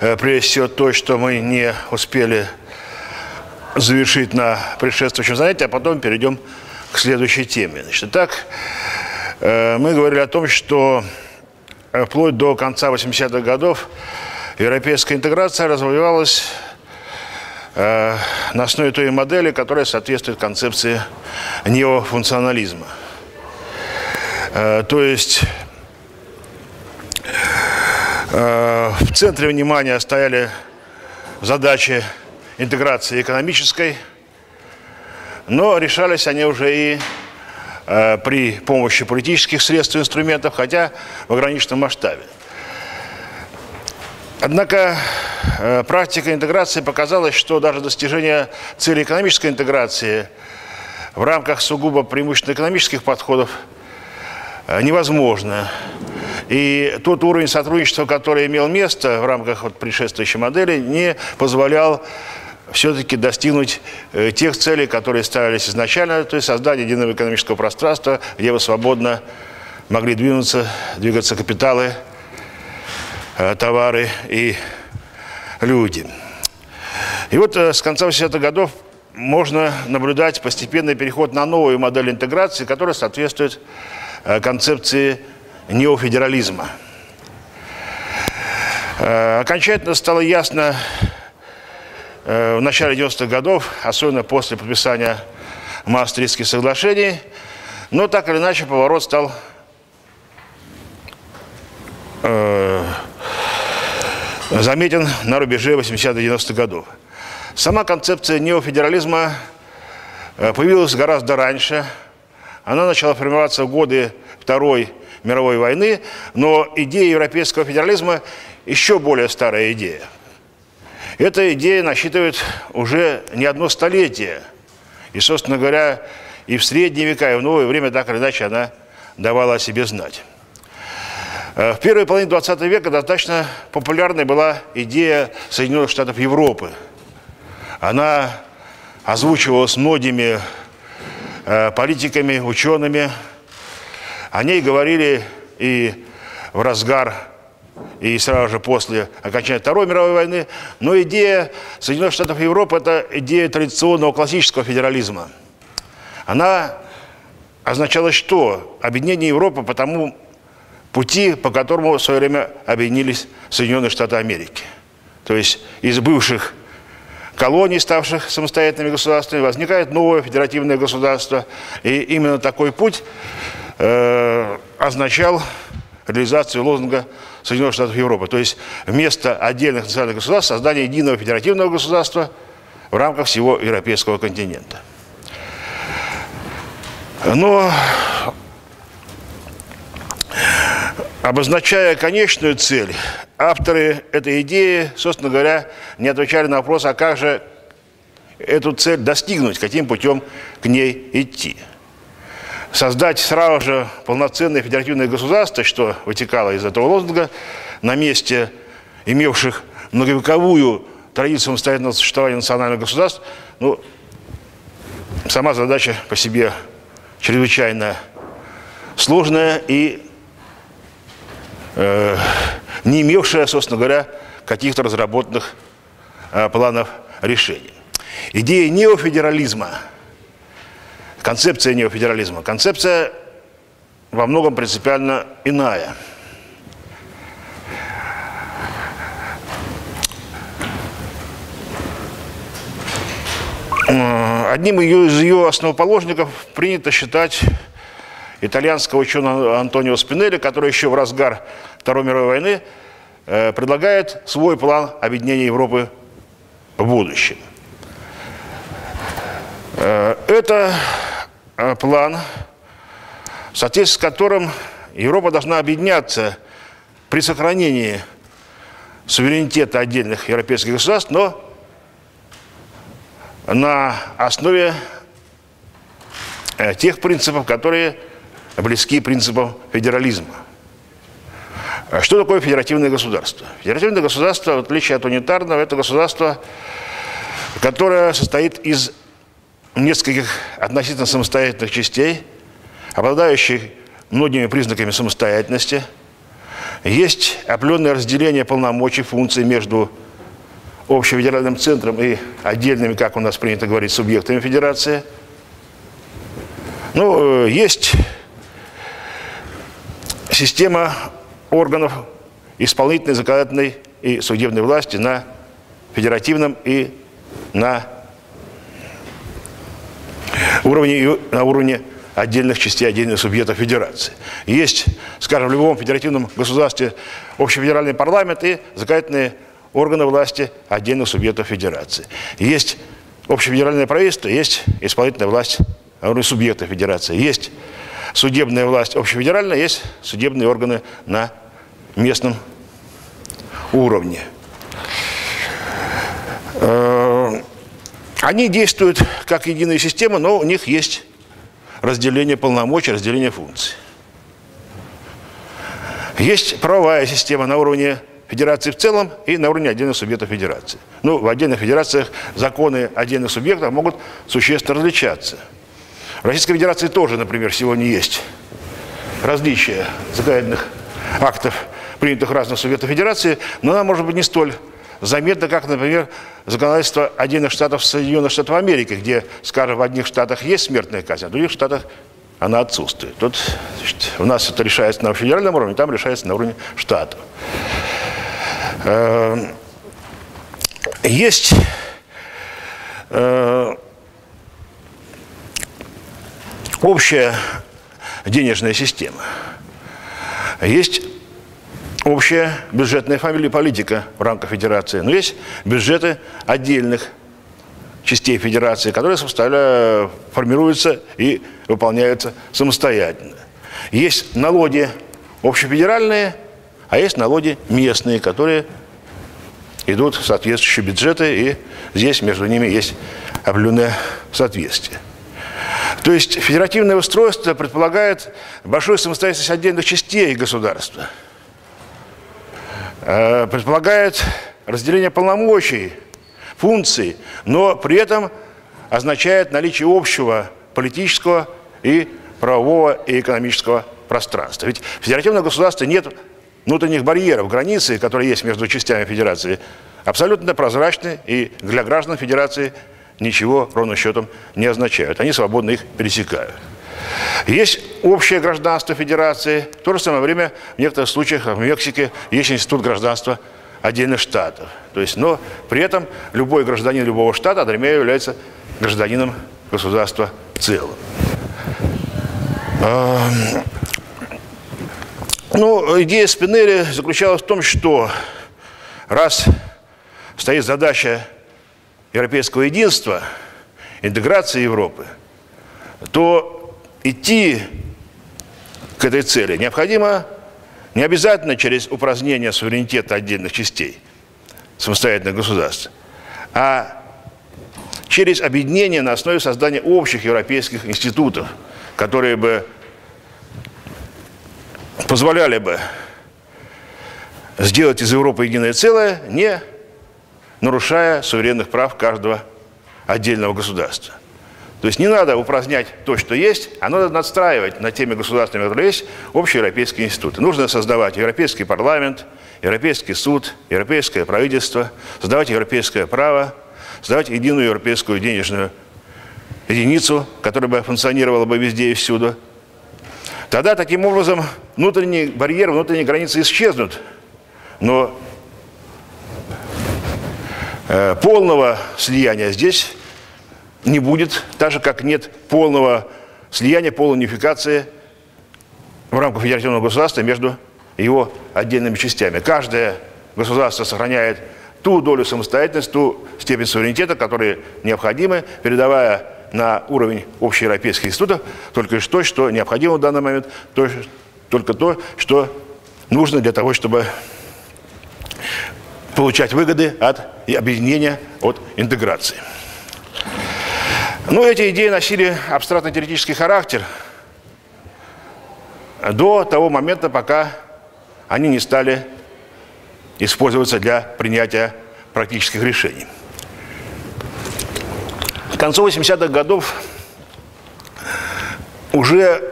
Э, прежде всего то, что мы не успели завершить на предшествующем занятии, а потом перейдем к следующей теме. Значит, итак, э, мы говорили о том, что э, вплоть до конца 80-х годов европейская интеграция развивалась на основе той модели, которая соответствует концепции неофункционализма. То есть Э, в центре внимания стояли задачи интеграции экономической, но решались они уже и э, при помощи политических средств и инструментов, хотя в ограниченном масштабе. Однако э, практика интеграции показала, что даже достижение цели экономической интеграции в рамках сугубо преимущественно экономических подходов невозможно. И тот уровень сотрудничества, который имел место в рамках вот предшествующей модели, не позволял все-таки достигнуть э, тех целей, которые ставились изначально, то есть создание единого экономического пространства, где вы свободно могли двинуться, двигаться капиталы, э, товары и люди. И вот э, с конца 80-х годов можно наблюдать постепенный переход на новую модель интеграции, которая соответствует концепции неофедерализма. Э, окончательно стало ясно э, в начале 90-х годов, особенно после подписания Маастрихтских соглашений, но так или иначе поворот стал э, заметен на рубеже 80-90-х годов. Сама концепция неофедерализма появилась гораздо раньше. Она начала формироваться в годы Второй мировой войны, но идея европейского федерализма еще более старая идея. Эта идея насчитывает уже не одно столетие. И, собственно говоря, и в средние века, и в новое время так или иначе она давала о себе знать. Э, в первой половине 20 века достаточно популярной была идея Соединенных Штатов Европы. Она озвучивалась многими э, политиками, учеными, о ней говорили и в разгар, и сразу же после окончания Второй мировой войны. Но идея Соединенных Штатов Европы – это идея традиционного классического федерализма. Она означала что? Объединение Европы по тому пути, по которому в свое время объединились Соединенные Штаты Америки. То есть из бывших колоний, ставших самостоятельными государствами, возникает новое федеративное государство. И именно такой путь э, означал реализацию лозунга Соединенных Штатов Европы. То есть вместо отдельных национальных государств создание единого федеративного государства в рамках всего европейского континента. Но обозначая конечную цель, авторы этой идеи, собственно говоря, не отвечали на вопрос, а как же эту цель достигнуть, каким путем к ней идти создать сразу же полноценное федеративное государство, что вытекало из этого лозунга, на месте имевших многовековую традицию самостоятельного существования национальных государств, ну, сама задача по себе чрезвычайно сложная и э, не имевшая, собственно говоря, каких-то разработанных э, планов решений. Идея неофедерализма – концепция неофедерализма. Концепция во многом принципиально иная. Одним из ее основоположников принято считать итальянского ученого Антонио Спинелли, который еще в разгар Второй мировой войны э, предлагает свой план объединения Европы в будущем. Э, это э, план, в соответствии с которым Европа должна объединяться при сохранении суверенитета отдельных европейских государств, но на основе э, тех принципов, которые близки принципам федерализма. Что такое федеративное государство? Федеративное государство, в отличие от унитарного, это государство, которое состоит из нескольких относительно самостоятельных частей, обладающих многими признаками самостоятельности, Есть определенное разделение полномочий, функций между общефедеральным центром и отдельными, как у нас принято говорить, субъектами федерации. Ну, э, есть система органов исполнительной, законодательной и судебной власти на федеративном и на уровне, на уровне отдельных частей, отдельных субъектов федерации. Есть, скажем, в любом федеративном государстве общефедеральный парламент и законодательные органы власти отдельных субъектов федерации. Есть общефедеральное правительство, есть исполнительная власть субъекта федерации. Есть судебная власть общефедеральная, есть судебные органы на местном уровне. Они действуют как единая система, но у них есть разделение полномочий, разделение функций. Есть правовая система на уровне федерации в целом и на уровне отдельных субъектов федерации. Ну, в отдельных федерациях законы отдельных субъектов могут существенно различаться. В Российской Федерации тоже, например, сегодня есть различия законодательных актов, принятых разных субъектах федерации, но она может быть не столь заметно, как, например, законодательство отдельных штатов Соединенных Штатов Америки, где, скажем, в одних штатах есть смертная казнь, а в других штатах она отсутствует. Тут значит, у нас это решается на федеральном уровне, там решается на уровне штатов. Эм, есть э, общая денежная система. Есть общая бюджетная фамилия политика в рамках федерации, но есть бюджеты отдельных частей федерации, которые формируются и выполняются самостоятельно. Есть налоги общефедеральные, а есть налоги местные, которые идут в соответствующие бюджеты, и здесь между ними есть определенное соответствие. То есть федеративное устройство предполагает большую самостоятельность отдельных частей государства – предполагает разделение полномочий, функций, но при этом означает наличие общего политического и правового и экономического пространства. Ведь в федеративном государстве нет внутренних барьеров, границы, которые есть между частями федерации, абсолютно прозрачны и для граждан федерации ничего ровным счетом не означают. Они свободно их пересекают. Есть общее гражданство федерации. В то же самое время в некоторых случаях в Мексике есть институт гражданства отдельных штатов. То есть, но при этом любой гражданин любого штата одновременно является гражданином государства в целом. Ну, идея Спинелли заключалась в том, что раз стоит задача европейского единства, интеграции Европы, то идти к этой цели необходимо не обязательно через упразднение суверенитета отдельных частей самостоятельных государств, а через объединение на основе создания общих европейских институтов, которые бы позволяли бы сделать из Европы единое целое, не нарушая суверенных прав каждого отдельного государства. То есть не надо упразднять то, что есть, а надо надстраивать на теме государственными, которые есть, общеевропейские институты. Нужно создавать Европейский парламент, Европейский суд, Европейское правительство, создавать европейское право, создавать единую европейскую денежную единицу, которая бы функционировала бы везде и всюду. Тогда таким образом внутренние барьеры, внутренние границы исчезнут. Но э, полного слияния здесь не будет, так же, как нет полного слияния, полной унификации в рамках федеративного государства между его отдельными частями. Каждое государство сохраняет ту долю самостоятельности, ту степень суверенитета, которые необходимы, передавая на уровень общеевропейских институтов только то, что необходимо в данный момент, то, только то, что нужно для того, чтобы получать выгоды от объединения, от интеграции. Ну, эти идеи носили абстрактно-теоретический характер до того момента, пока они не стали использоваться для принятия практических решений. К концу 80-х годов уже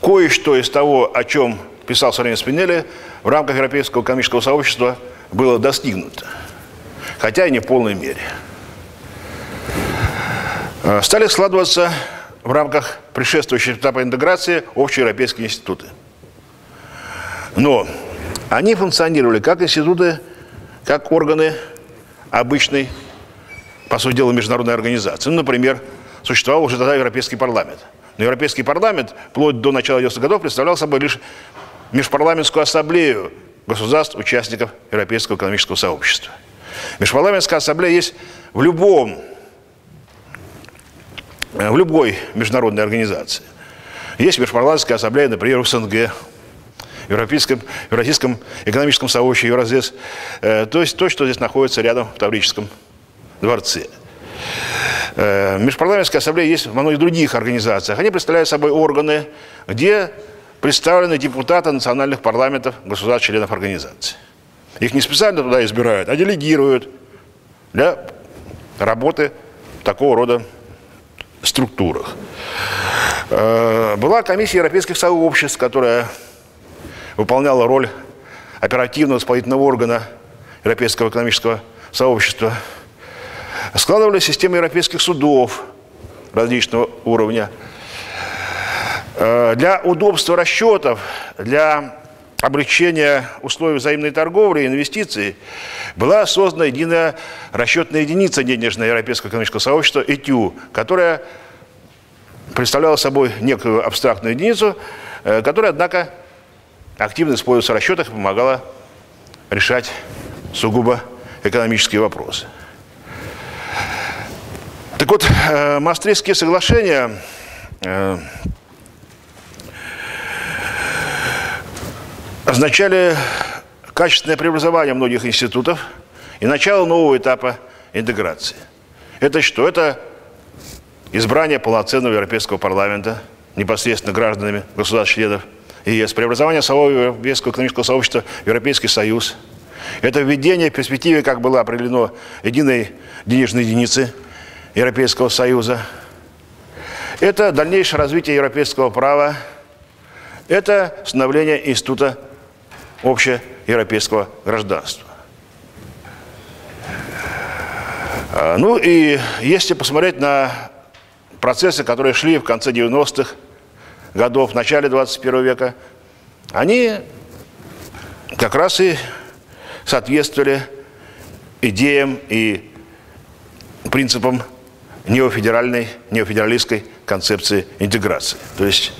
кое-что из того, о чем писал время Спинелли, в рамках Европейского экономического сообщества было достигнуто. Хотя и не в полной мере. Э, стали складываться в рамках предшествующего этапа интеграции общеевропейские институты. Но они функционировали как институты, как органы обычной, по сути дела, международной организации. Ну, например, существовал уже тогда Европейский парламент. Но Европейский парламент, вплоть до начала 90-х годов, представлял собой лишь межпарламентскую ассамблею государств, участников Европейского экономического сообщества. Межпарламентская ассамблея есть в любом, в любой международной организации. Есть межпарламентская ассамблея, например, в СНГ, в Европейском, в Российском экономическом сообществе Евразес. Э, то есть то, что здесь находится рядом в Таврическом дворце. Э, Межпарламентская ассамблея есть во многих других организациях. Они представляют собой органы, где представлены депутаты национальных парламентов государств-членов организации. Их не специально туда избирают, а делегируют для работы такого рода структурах. Э, была комиссия европейских сообществ, которая выполняла роль оперативного исполнительного органа Европейского экономического сообщества. Складывались системы европейских судов различного уровня. Э, для удобства расчетов, для облегчения условий взаимной торговли и инвестиций была создана единая расчетная единица денежного Европейского экономического сообщества ЭТЮ, которая представляла собой некую абстрактную единицу, э, которая, однако, активно использовалась в расчетах и помогала решать сугубо экономические вопросы. Так вот, э, Мастрихтские соглашения означали качественное преобразование многих институтов и начало нового этапа интеграции. Это что? Это избрание полноценного Европейского парламента непосредственно гражданами государств-членов ЕС, преобразование самого Европейского экономического сообщества в Европейский Союз. Это введение в перспективе, как было определено, единой денежной единицы Европейского Союза. Это дальнейшее развитие европейского права. Это становление института общеевропейского гражданства. А, ну и если посмотреть на процессы, которые шли в конце 90-х годов, в начале 21 века, они как раз и соответствовали идеям и принципам неофедеральной, неофедералистской концепции интеграции. То есть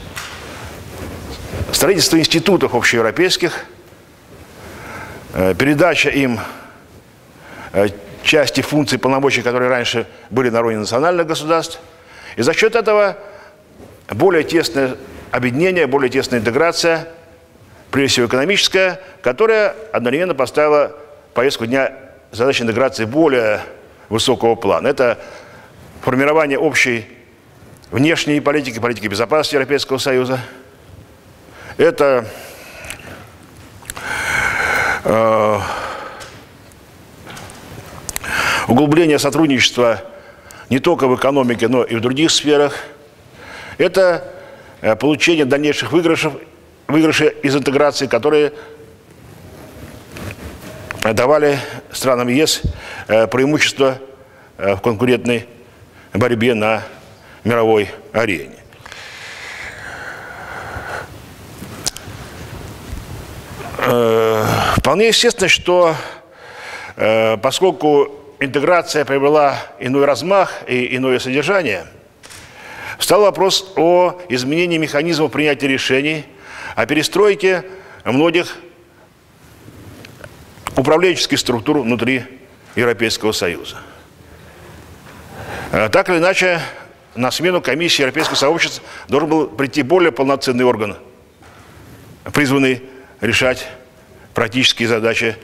строительство институтов общеевропейских, передача им э, части функций полномочий, которые раньше были на уровне национальных государств. И за счет этого более тесное объединение, более тесная интеграция, прежде всего экономическая, которая одновременно поставила повестку дня задачи интеграции более высокого плана. Это формирование общей внешней политики, политики безопасности Европейского Союза. Это э, углубление сотрудничества не только в экономике, но и в других сферах. Это э, получение дальнейших выигрышев, выигрышей из интеграции, которые давали странам ЕС э, преимущество в конкурентной борьбе на мировой арене. Вполне естественно, что э, поскольку интеграция приобрела иной размах и иное содержание, встал вопрос о изменении механизмов принятия решений, о перестройке многих управленческих структур внутри Европейского Союза. Э, так или иначе, на смену комиссии Европейского сообщества должен был прийти более полноценный орган, призванный решать практические задачи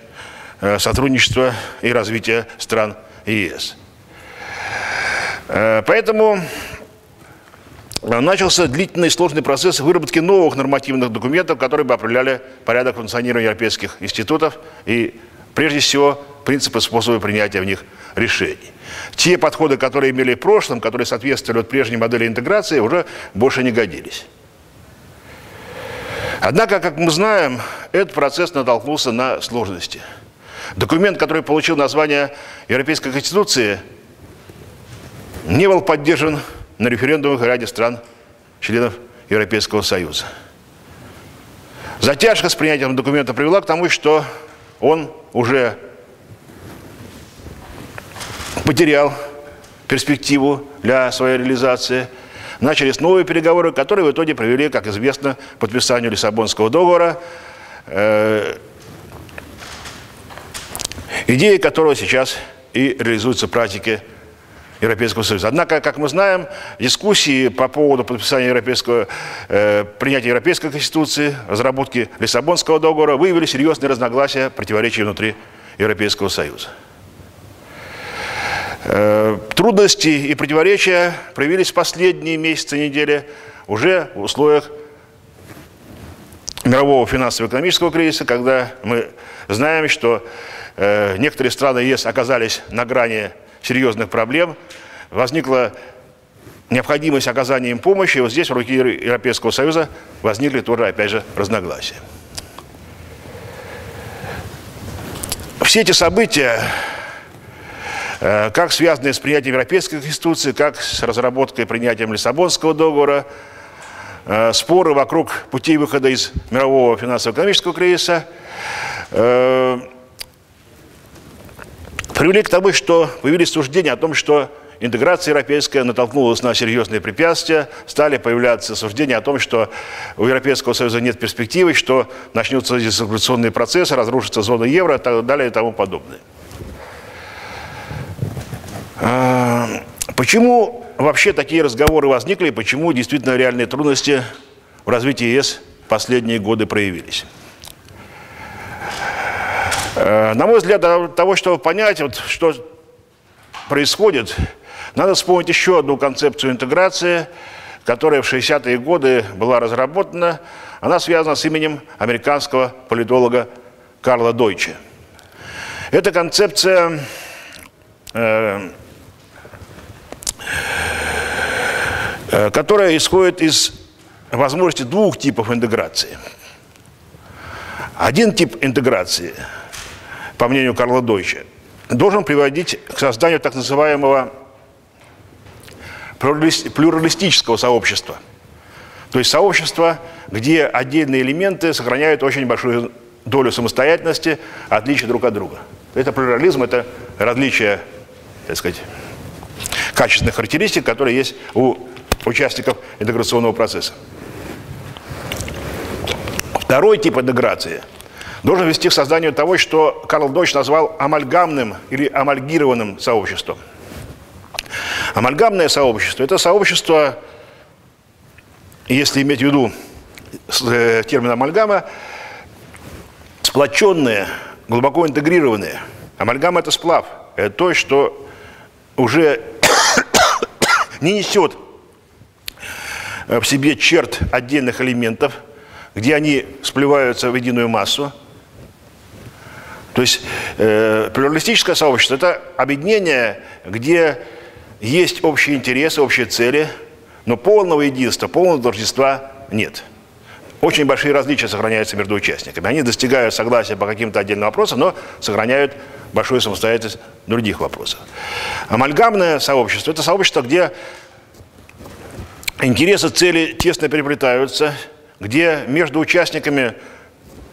э, сотрудничества и развития стран ЕС. Э, поэтому начался длительный и сложный процесс выработки новых нормативных документов, которые бы определяли порядок функционирования европейских институтов и, прежде всего, принципы и способы принятия в них решений. Те подходы, которые имели в прошлом, которые соответствовали прежней модели интеграции, уже больше не годились. Однако, как мы знаем, этот процесс натолкнулся на сложности. Документ, который получил название Европейской Конституции, не был поддержан на референдумах в ряде стран, членов Европейского Союза. Затяжка с принятием документа привела к тому, что он уже потерял перспективу для своей реализации. Начались новые переговоры, которые в итоге привели, как известно, к подписанию Лиссабонского договора, э, идеи которого сейчас и реализуются в практике Европейского Союза. Однако, как мы знаем, дискуссии по поводу подписания европейского, э, принятия Европейской Конституции, разработки Лиссабонского договора выявили серьезные разногласия, противоречия внутри Европейского Союза. Э, трудности и противоречия проявились в последние месяцы недели уже в условиях мирового финансово-экономического кризиса, когда мы знаем, что э, некоторые страны ЕС оказались на грани серьезных проблем, возникла необходимость оказания им помощи, и вот здесь в руки Европейского Союза возникли тоже, опять же, разногласия. Все эти события как связанные с принятием Европейской Конституции, как с разработкой и принятием Лиссабонского договора, э, споры вокруг путей выхода из мирового финансово-экономического кризиса, э, привели к тому, что появились суждения о том, что интеграция европейская натолкнулась на серьезные препятствия, стали появляться суждения о том, что у Европейского Союза нет перспективы, что начнутся дезинтеграционные процессы, разрушится зона евро и так далее и тому подобное. А, почему вообще такие разговоры возникли и почему действительно реальные трудности в развитии ЕС последние годы проявились? А, на мой взгляд, для того, чтобы понять, вот, что происходит, надо вспомнить еще одну концепцию интеграции, которая в 60-е годы была разработана. Она связана с именем американского политолога Карла Дойче. Эта концепция э, Э, которая исходит из возможности двух типов интеграции. Один тип интеграции, по мнению Карла Дойча, должен приводить к созданию так называемого плюралистического сообщества. То есть сообщества, где отдельные элементы сохраняют очень большую долю самостоятельности, отличия друг от друга. Это плюрализм, это различие, так сказать, качественных характеристик, которые есть у участников интеграционного процесса. Второй тип интеграции должен вести к созданию того, что Карл Дойч назвал амальгамным или амальгированным сообществом. Амальгамное сообщество – это сообщество, если иметь в виду э, термин амальгама, сплоченные, глубоко интегрированные. Амальгама – это сплав, это то, что уже не несет в себе черт отдельных элементов, где они сплеваются в единую массу. То есть э, плюралистическое сообщество – это объединение, где есть общие интересы, общие цели, но полного единства, полного долженства нет. Очень большие различия сохраняются между участниками. Они достигают согласия по каким-то отдельным вопросам, но сохраняют большую самостоятельность в других вопросах. Амальгамное сообщество – это сообщество, где интересы, цели тесно переплетаются, где между участниками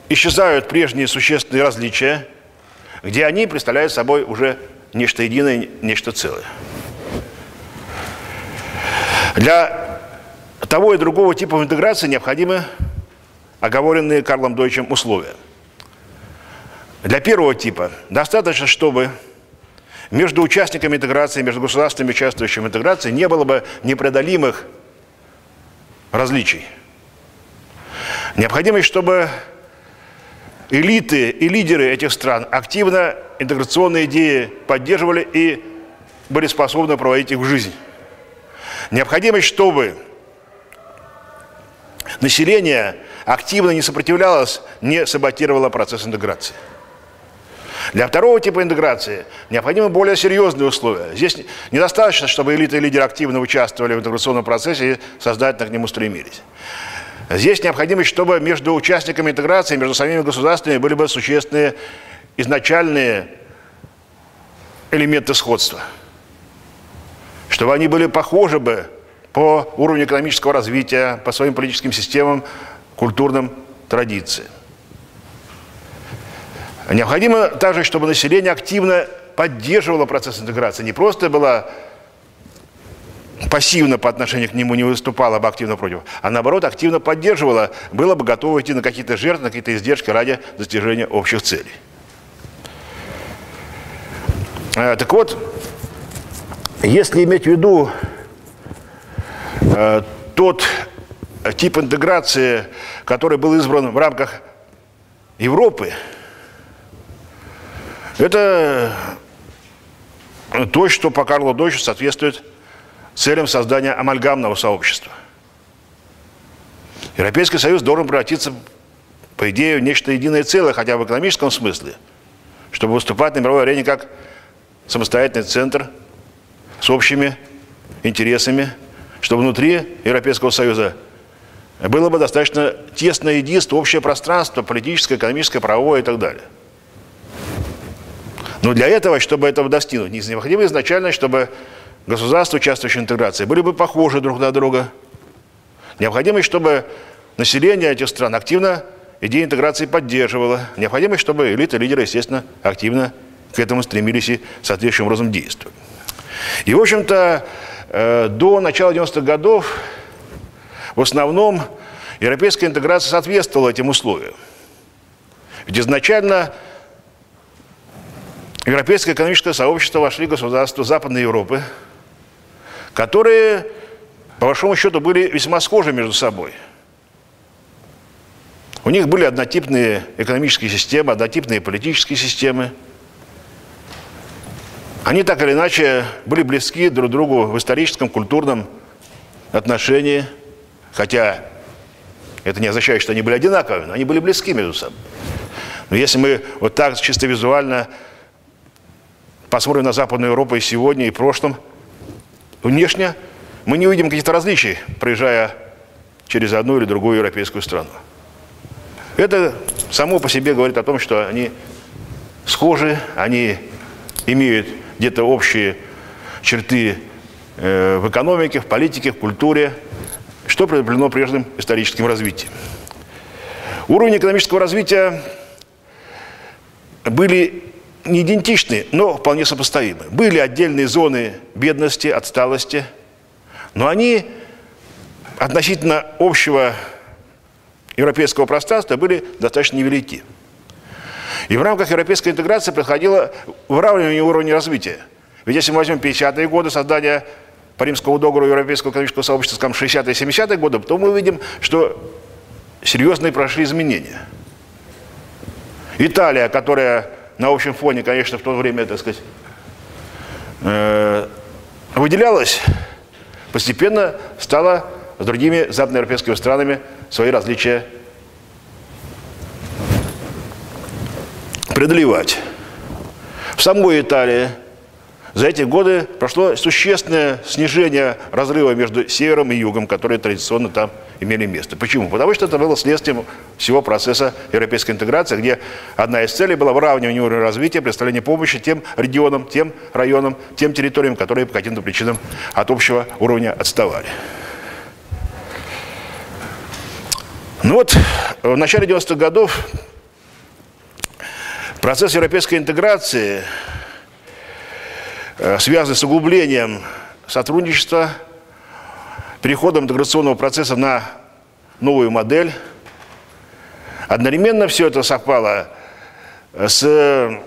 исчезают прежние существенные различия, где они представляют собой уже нечто единое, нечто целое. Для того и другого типа интеграции необходимы оговоренные Карлом Дойчем условия. Для первого типа достаточно, чтобы между участниками интеграции, между государствами, участвующими в интеграции, не было бы непреодолимых различий. Необходимость, чтобы элиты и лидеры этих стран активно интеграционные идеи поддерживали и были способны проводить их в жизнь. Необходимость, чтобы население активно не сопротивлялось, не саботировало процесс интеграции. Для второго типа интеграции необходимы более серьезные условия. Здесь недостаточно, чтобы элиты и лидеры активно участвовали в интеграционном процессе и сознательно к нему стремились. Здесь необходимость, чтобы между участниками интеграции, между самими государствами были бы существенные изначальные элементы сходства. Чтобы они были похожи бы по уровню экономического развития, по своим политическим системам, культурным традициям. Необходимо также, чтобы население активно поддерживало процесс интеграции, не просто было пассивно по отношению к нему не выступало бы активно против, а наоборот активно поддерживало, было бы готово идти на какие-то жертвы, на какие-то издержки ради достижения общих целей. Э, так вот, если иметь в виду э, тот тип интеграции, который был избран в рамках Европы, это то, что по Карлу Дойчу соответствует целям создания амальгамного сообщества. Европейский Союз должен превратиться, по идее, в нечто единое целое, хотя в экономическом смысле, чтобы выступать на мировой арене как самостоятельный центр с общими интересами, чтобы внутри Европейского Союза было бы достаточно тесное единство, общее пространство, политическое, экономическое, правовое и так далее. Но для этого, чтобы этого достигнуть, необходимо изначально, чтобы государства, участвующие в интеграции, были бы похожи друг на друга. Необходимо, чтобы население этих стран активно идею интеграции поддерживало. Необходимо, чтобы элиты, лидеры, естественно, активно к этому стремились и соответствующим образом действовали. И, в общем-то, э, до начала 90-х годов в основном европейская интеграция соответствовала этим условиям. Ведь изначально в европейское экономическое сообщество вошли государства Западной Европы, которые, по большому счету, были весьма схожи между собой. У них были однотипные экономические системы, однотипные политические системы. Они так или иначе были близки друг другу в историческом, культурном отношении, хотя это не означает, что они были одинаковыми, но они были близки между собой. Но если мы вот так чисто визуально посмотрим на Западную Европу и сегодня, и в прошлом – Внешне мы не увидим каких-то различий, проезжая через одну или другую европейскую страну. Это само по себе говорит о том, что они схожи, они имеют где-то общие черты э, в экономике, в политике, в культуре, что предопределено прежним историческим развитием. Уровни экономического развития были не идентичны, но вполне сопоставимы. Были отдельные зоны бедности, отсталости, но они относительно общего европейского пространства были достаточно невелики. И в рамках европейской интеграции происходило выравнивание уровня развития. Ведь если мы возьмем 50-е годы создания по римскому договору Европейского экономического сообщества, скажем, 60-е 70-е годы, то мы увидим, что серьезные прошли изменения. Италия, которая на общем фоне, конечно, в то время, так сказать, э, выделялась, постепенно стала с другими западноевропейскими странами свои различия преодолевать. В самой Италии за эти годы прошло существенное снижение разрыва между севером и югом, которые традиционно там имели место. Почему? Потому что это было следствием всего процесса европейской интеграции, где одна из целей была выравнивание уровня развития, представление помощи тем регионам, тем районам, тем территориям, которые по каким-то причинам от общего уровня отставали. Ну вот, в начале 90-х годов процесс европейской интеграции – связаны с углублением сотрудничества, переходом интеграционного процесса на новую модель. Одновременно все это совпало с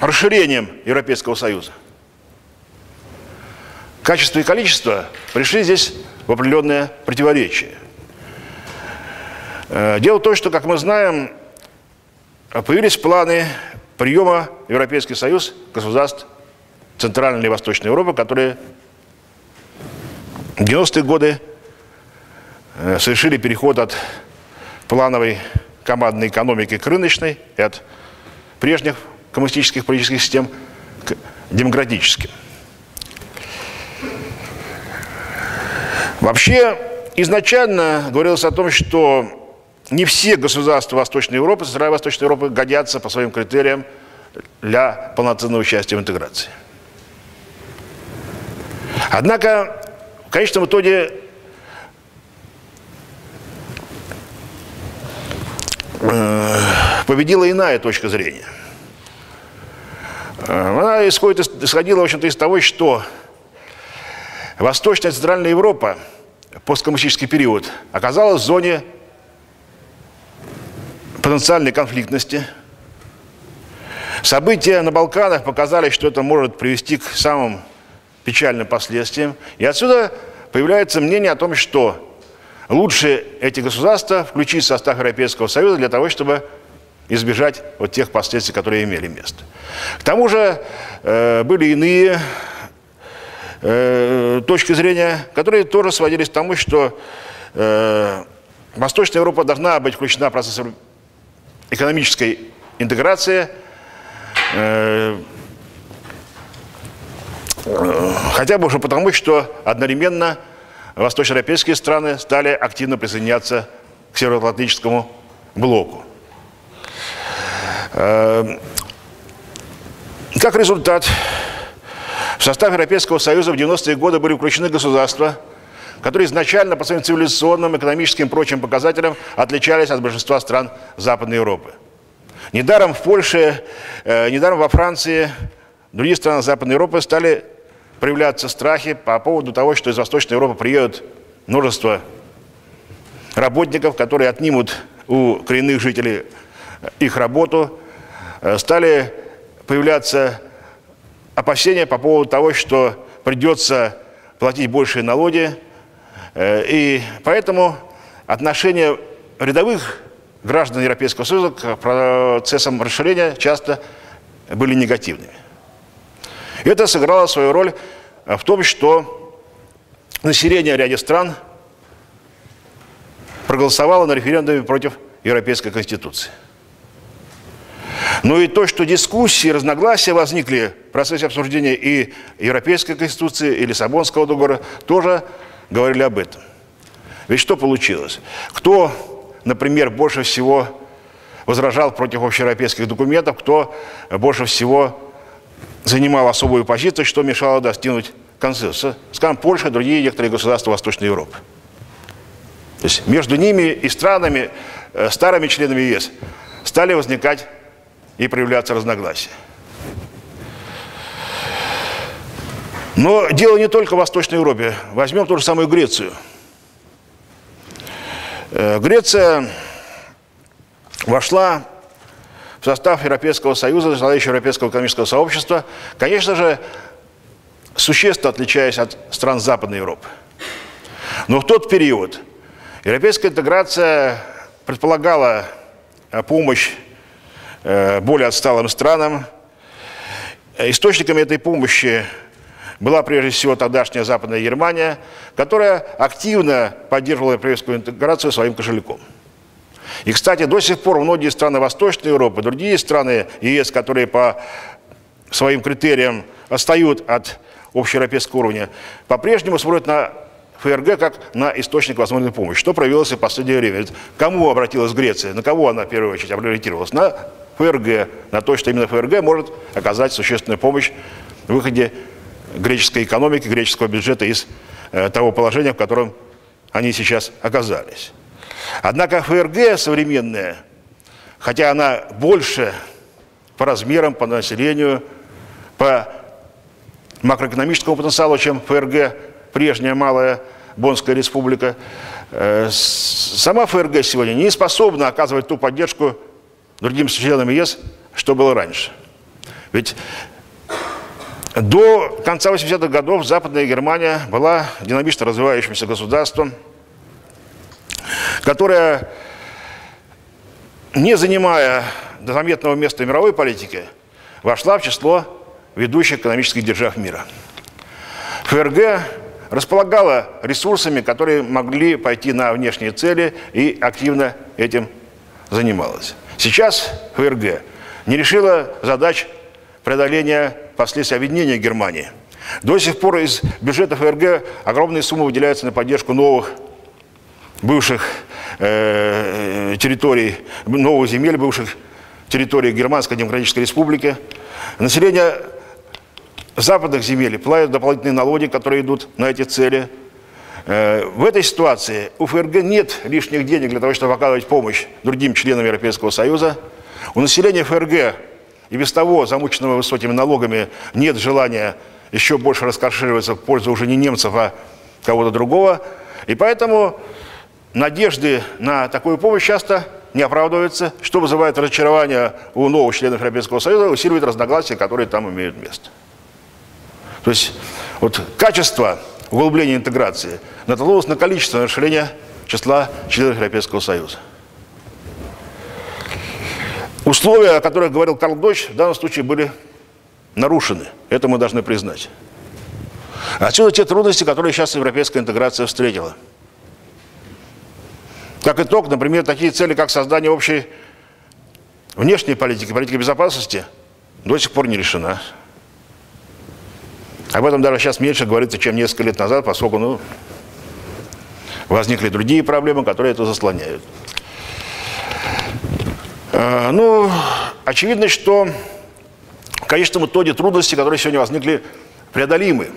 расширением Европейского Союза. Качество и количество пришли здесь в определенное противоречие. Э, дело в том, что, как мы знаем, появились планы приема в Европейский Союз государств Центральной и Восточной Европы, которые в 90-е годы э, совершили переход от плановой командной экономики к рыночной и от прежних коммунистических политических систем к демократическим. Вообще, изначально говорилось о том, что не все государства Восточной Европы, Центральной Восточной Европы годятся по своим критериям для полноценного участия в интеграции. Однако, в конечном итоге, э, победила иная точка зрения. Э, она исходит, исходила, в общем-то, из того, что Восточная и Центральная Европа посткоммунистический период оказалась в зоне потенциальной конфликтности. События на Балканах показали, что это может привести к самым печальным последствиям. И отсюда появляется мнение о том, что лучше эти государства включить в состав Европейского Союза для того, чтобы избежать вот тех последствий, которые имели место. К тому же э, были иные э, точки зрения, которые тоже сводились к тому, что э, Восточная Европа должна быть включена в процесс экономической интеграции, э, хотя бы уже потому, что одновременно восточноевропейские страны стали активно присоединяться к Североатлантическому блоку. Э, как результат, в состав Европейского Союза в 90-е годы были включены государства, которые изначально по своим цивилизационным, экономическим и прочим показателям отличались от большинства стран Западной Европы. Недаром в Польше, э, недаром во Франции, другие страны Западной Европы стали проявляться страхи по поводу того, что из Восточной Европы приедут множество работников, которые отнимут у коренных жителей их работу, э, стали появляться опасения по поводу того, что придется платить большие налоги. Э, и поэтому отношение рядовых граждан Европейского Союза к процессам расширения часто были негативными. Это сыграло свою роль в том, что население ряде стран проголосовало на референдуме против Европейской Конституции. Но и то, что дискуссии, разногласия возникли в процессе обсуждения и Европейской Конституции, и Лиссабонского договора, тоже говорили об этом. Ведь что получилось? Кто, например, больше всего возражал против общеевропейских документов, кто больше всего занимал особую позицию, что мешало достигнуть консенсуса? Скажем, Польша, другие некоторые государства Восточной Европы. То есть между ними и странами, э, старыми членами ЕС, стали возникать и проявляться разногласия. Но дело не только в Восточной Европе. Возьмем ту же самую Грецию. Э, Греция вошла в состав Европейского Союза, составляющего Европейского экономического сообщества, конечно же, существенно отличаясь от стран Западной Европы. Но в тот период европейская интеграция предполагала помощь Э, более отсталым странам. Источниками этой помощи была прежде всего тогдашняя Западная Германия, которая активно поддерживала европейскую интеграцию своим кошельком. И, кстати, до сих пор многие страны Восточной Европы, другие страны ЕС, которые по своим критериям отстают от общеевропейского уровня, по-прежнему смотрят на ФРГ как на источник возможной помощи. Что проявилось в последнее время? Кому обратилась Греция? На кого она в первую очередь ориентировалась? На ФРГ, на то, что именно ФРГ может оказать существенную помощь в выходе греческой экономики, греческого бюджета из э, того положения, в котором они сейчас оказались. Однако ФРГ современная, хотя она больше по размерам, по населению, по макроэкономическому потенциалу, чем ФРГ, прежняя малая Бонская республика, э, сама ФРГ сегодня не способна оказывать ту поддержку, другим членам ЕС, что было раньше. Ведь до конца 80-х годов Западная Германия была динамично развивающимся государством, которое, не занимая заметного места в мировой политике, вошла в число ведущих экономических держав мира. ФРГ располагала ресурсами, которые могли пойти на внешние цели и активно этим занималась. Сейчас ФРГ не решила задач преодоления последствий объединения Германии. До сих пор из бюджета ФРГ огромные суммы выделяются на поддержку новых бывших э, территорий, новых земель, бывших территорий Германской Демократической Республики. Население западных земель платит дополнительные налоги, которые идут на эти цели. Э, в этой ситуации у ФРГ нет лишних денег для того, чтобы оказывать помощь другим членам Европейского Союза. У населения ФРГ и без того замученного высокими налогами нет желания еще больше раскошеливаться в пользу уже не немцев, а кого-то другого. И поэтому надежды на такую помощь часто не оправдываются, что вызывает разочарование у новых членов Европейского Союза, усиливает разногласия, которые там имеют место. То есть вот качество углубления интеграции натолкнулось на количество расширения числа членов Европейского Союза. Условия, о которых говорил Карл Дойч, в данном случае были нарушены. Это мы должны признать. Отсюда те трудности, которые сейчас европейская интеграция встретила. Как итог, например, такие цели, как создание общей внешней политики, политики безопасности, до сих пор не решена. Об этом даже сейчас меньше говорится, чем несколько лет назад, поскольку ну, возникли другие проблемы, которые это заслоняют. Э, ну, очевидно, что в конечном итоге трудности, которые сегодня возникли, преодолимы.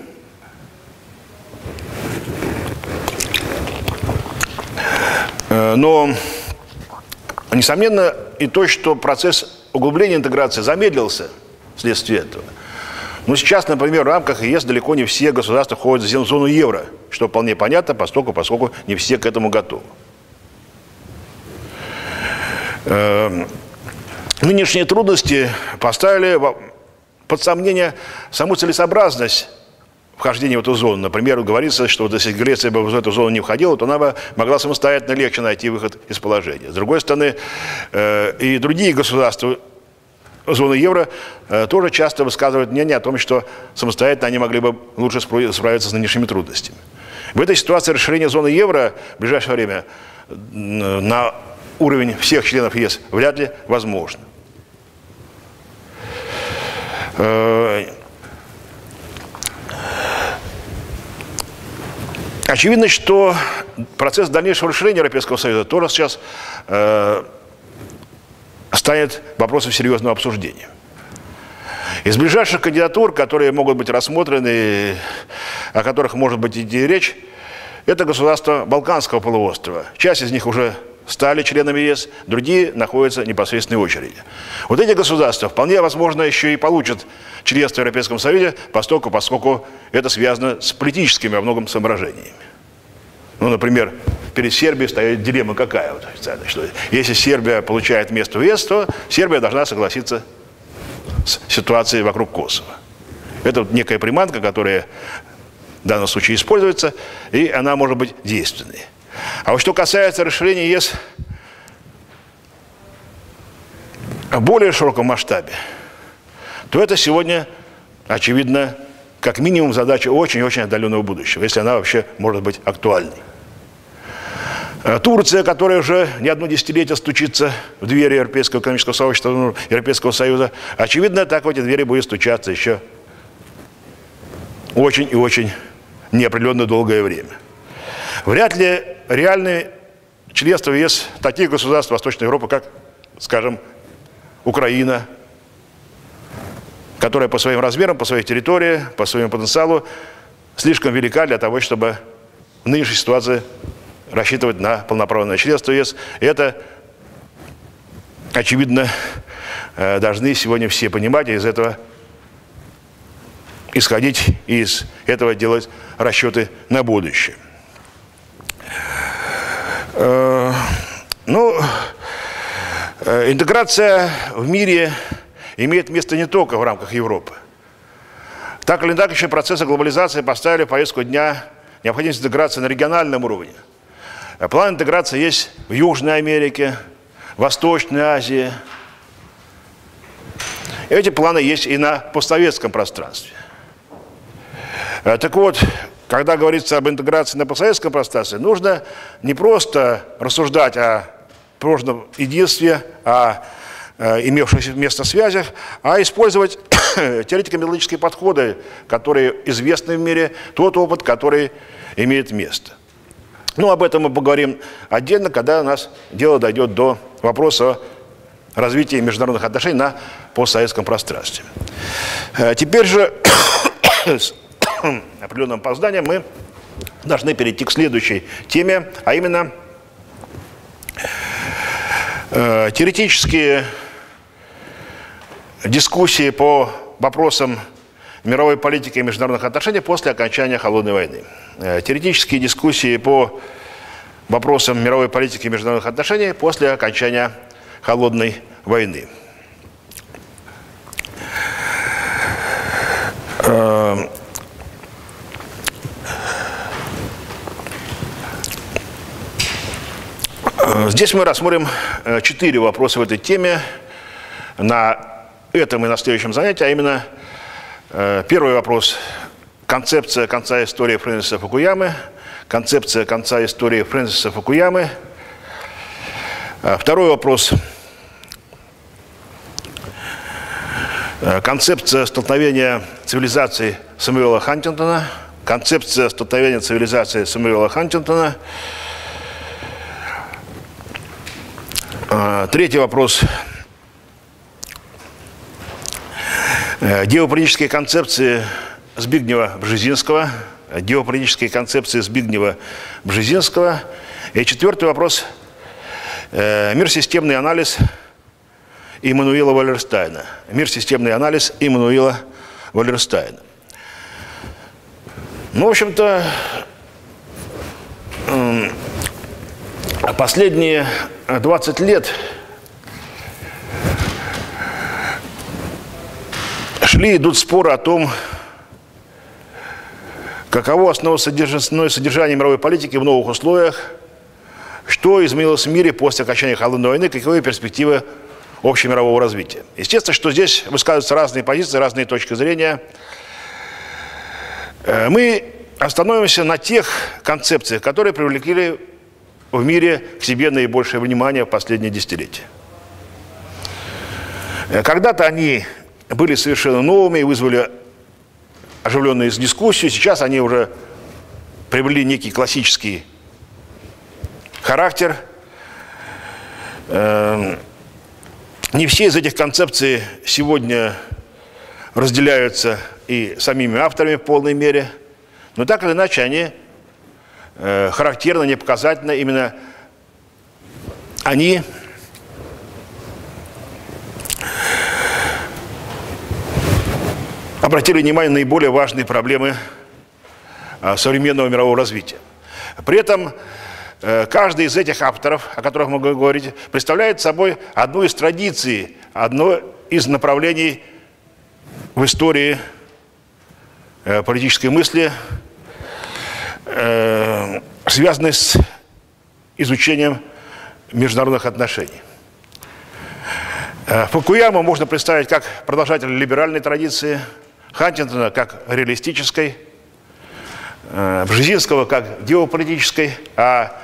Но, несомненно, и то, что процесс углубления интеграции замедлился вследствие этого. Но сейчас, например, в рамках ЕС далеко не все государства входят в зону евро, что вполне понятно, поскольку, поскольку не все к этому готовы. Эм, нынешние трудности поставили под сомнение саму целесообразность вхождения в эту зону. Например, говорится, что если Греция бы в эту зону не входила, то она бы могла самостоятельно легче найти выход из положения. С другой стороны, э, и другие государства зоны евро э, тоже часто высказывают мнение о том, что самостоятельно они могли бы лучше справиться с нынешними трудностями. В этой ситуации расширение зоны евро в ближайшее время на уровень всех членов ЕС вряд ли возможно. Очевидно, что процесс дальнейшего расширения Европейского Союза тоже сейчас э, станет вопросом серьезного обсуждения. Из ближайших кандидатур, которые могут быть рассмотрены, о которых может быть идти речь, это государства Балканского полуострова. Часть из них уже стали членами ЕС, другие находятся в непосредственной очереди. Вот эти государства вполне возможно еще и получат членство в Европейском Союзе, поскольку, поскольку это связано с политическими во многом соображениями. Ну, например, перед Сербией стоит дилемма какая вот официально, что если Сербия получает место в ЕС, то Сербия должна согласиться с ситуацией вокруг Косово. Это вот некая приманка, которая в данном случае используется, и она может быть действенной. А вот что касается расширения ЕС в более широком масштабе, то это сегодня, очевидно, как минимум задача очень-очень отдаленного будущего, если она вообще может быть актуальной. А Турция, которая уже не одно десятилетие стучится в двери Европейского экономического сообщества, ну, Европейского Союза, очевидно, так в эти двери будет стучаться еще очень и очень неопределенно долгое время. Вряд ли реальное членство в ЕС таких государств Восточной Европы, как, скажем, Украина, которая по своим размерам, по своей территории, по своему потенциалу слишком велика для того, чтобы в нынешней ситуации рассчитывать на полноправное членство в ЕС. И это, очевидно, э, должны сегодня все понимать, и из этого исходить, и из этого делать расчеты на будущее. Э, ну, э, интеграция в мире имеет место не только в рамках Европы. Так или иначе, процессы глобализации поставили в повестку дня необходимость интеграции на региональном уровне. Э, план интеграции есть в Южной Америке, Восточной Азии. Эти планы есть и на постсоветском пространстве. Так вот, когда говорится об интеграции на постсоветском пространстве, нужно не просто рассуждать о прожном единстве, о э, имевшихся место связях, а использовать теоретико-методические подходы, которые известны в мире, тот опыт, который имеет место. Ну, об этом мы поговорим отдельно, когда у нас дело дойдет до вопроса развития международных отношений на постсоветском пространстве. Э, теперь же определенным опозданием мы должны перейти к следующей теме, а именно э, теоретические дискуссии по вопросам мировой политики и международных отношений после окончания Холодной войны. Э, теоретические дискуссии по вопросам мировой политики и международных отношений после окончания Холодной войны. Э, здесь мы рассмотрим четыре вопроса в этой теме на этом и на следующем занятии, а именно Э, первый вопрос. Концепция конца истории Фрэнсиса Фукуямы. Концепция конца истории Фрэнсиса Фукуямы. Э, второй вопрос. Э, концепция столкновения цивилизации Самуэла Хантингтона. Концепция столкновения цивилизации Самуэла Хантингтона. Третий вопрос. Э, геополитические концепции Збигнева-Бжезинского, геополитические концепции Збигнева-Бжезинского. И четвертый вопрос э, – мир системный анализ Иммануила Валерстайна. Мир системный анализ Иммануила Валерстайна. Ну, в общем-то, последние 20 лет – шли, идут споры о том, каково основное содержание мировой политики в новых условиях, что изменилось в мире после окончания Холодной войны, каковы перспективы общемирового развития. Естественно, что здесь высказываются разные позиции, разные точки зрения. Э, мы остановимся на тех концепциях, которые привлекли в мире к себе наибольшее внимание в последние десятилетия. Э, когда-то они были совершенно новыми и вызвали оживленную дискуссию. Сейчас они уже приобрели некий классический характер. Эм, не все из этих концепций сегодня разделяются и самими авторами в полной мере, но так или иначе они э, характерно, не показательно, именно они обратили внимание на наиболее важные проблемы а, современного мирового развития. При этом э, каждый из этих авторов, о которых мы говорим, представляет собой одну из традиций, одно из направлений в истории э, политической мысли, э, с изучением международных отношений. Фукуяму можно представить как продолжатель либеральной традиции – Хантингтона как реалистической, э, Бжезинского как геополитической, а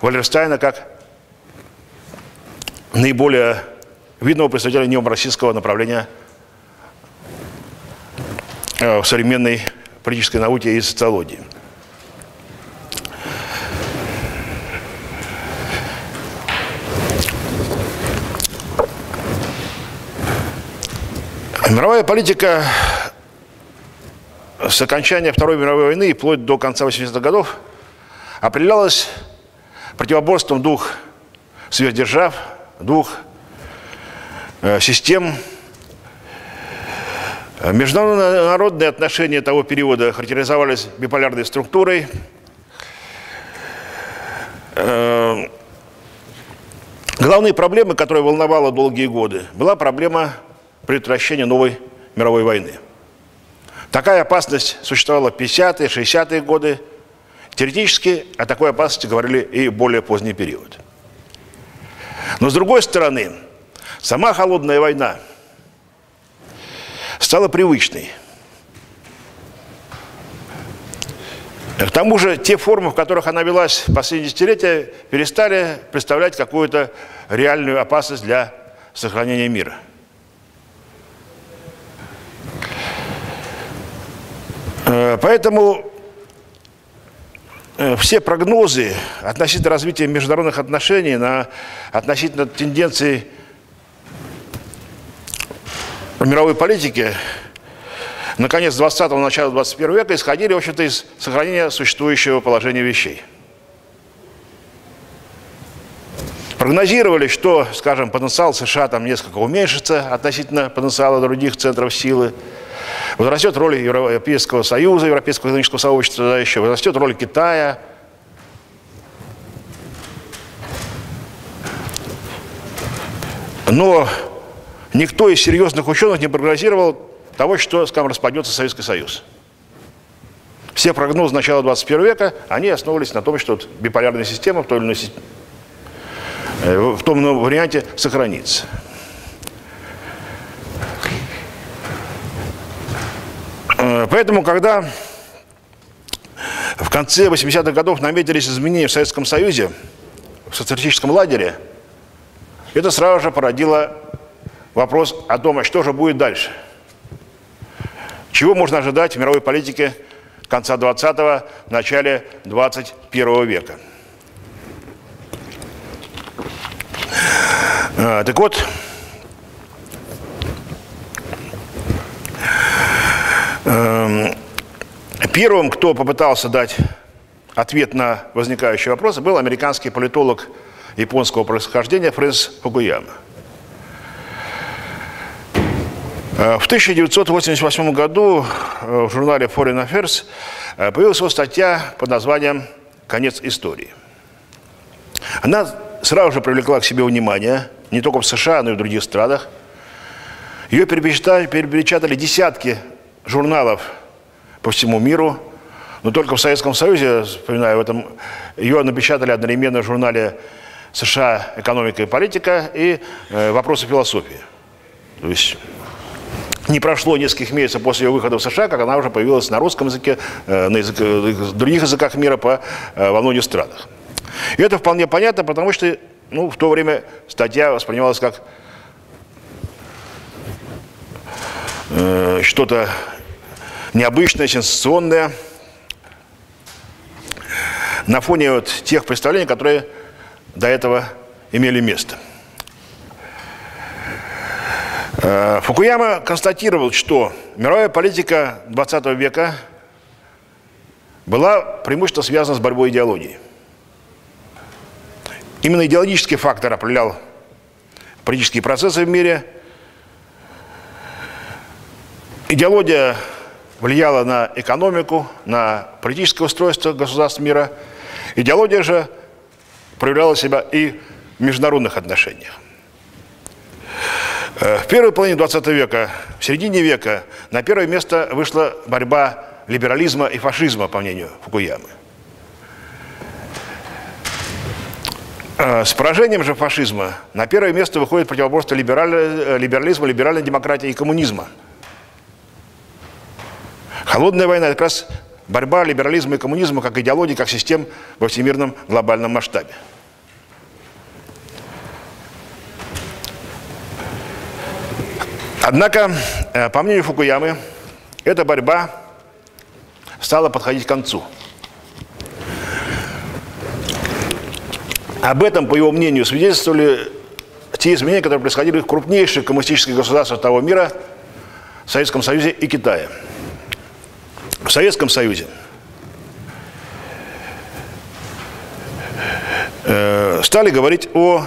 Валерстайна как наиболее видного представителя неомарксистского направления э, в современной политической науке и социологии. Мировая политика с окончания Второй мировой войны и вплоть до конца 80-х годов определялась противоборством двух сверхдержав, двух э, систем. Международные отношения того периода характеризовались биполярной структурой. Э, главные проблемы, которые волновала долгие годы, была проблема предотвращения новой мировой войны. Такая опасность существовала в 50-е, 60-е годы. Теоретически о такой опасности говорили и более поздний период. Но с другой стороны, сама холодная война стала привычной. К тому же те формы, в которых она велась в последние десятилетия, перестали представлять какую-то реальную опасность для сохранения мира. Поэтому э, все прогнозы относительно развития международных отношений, на, относительно тенденций мировой политике на конец 20-го, начало 21 века исходили, в общем-то, из сохранения существующего положения вещей. Прогнозировали, что, скажем, потенциал США там несколько уменьшится относительно потенциала других центров силы. Возрастет роль Европейского Союза, Европейского экономического сообщества, да, еще возрастет роль Китая. Но никто из серьезных ученых не прогнозировал того, что, скажем, распадется Советский Союз. Все прогнозы начала 21 века, они основывались на том, что вот биполярная система в, той или иной, э, в том варианте сохранится. Поэтому, когда в конце 80-х годов наметились изменения в Советском Союзе, в социалистическом лагере, это сразу же породило вопрос о том, а что же будет дальше. Чего можно ожидать в мировой политике конца 20-го, начале 21 века. А, так вот, первым, кто попытался дать ответ на возникающие вопросы, был американский политолог японского происхождения Фрэнсис Фукуяма. Э, в 1988 году э, в журнале Foreign Affairs э, появилась его статья под названием «Конец истории». Она сразу же привлекла к себе внимание, не только в США, но и в других странах. Ее перепечатали, перепечатали десятки журналов по всему миру, но только в Советском Союзе, вспоминаю, в этом, ее напечатали одновременно в журнале США «Экономика и политика» и «Вопросы философии». То есть не прошло нескольких месяцев после ее выхода в США, как она уже появилась на русском языке, э, на язык, э, других языках мира по, э, во многих странах. И это вполне понятно, потому что ну, в то время статья воспринималась как э, что-то необычное, сенсационное на фоне вот тех представлений, которые до этого имели место. Э, Фукуяма констатировал, что мировая политика 20 века была преимущественно связана с борьбой идеологии. Именно идеологический фактор определял политические процессы в мире. Идеология влияла на экономику, на политическое устройство государств мира. Идеология же проявляла себя и в международных отношениях. Э, в первой половине 20 века, в середине века, на первое место вышла борьба либерализма и фашизма, по мнению Фукуямы. Э, с поражением же фашизма на первое место выходит противоборство э, либерализма, либеральной демократии и коммунизма. Холодная война – это как раз борьба либерализма и коммунизма как идеологии, как систем во всемирном глобальном масштабе. Однако, э, по мнению Фукуямы, эта борьба стала подходить к концу. Об этом, по его мнению, свидетельствовали те изменения, которые происходили в крупнейших коммунистических государствах того мира, в Советском Союзе и Китае. В Советском Союзе э, стали говорить о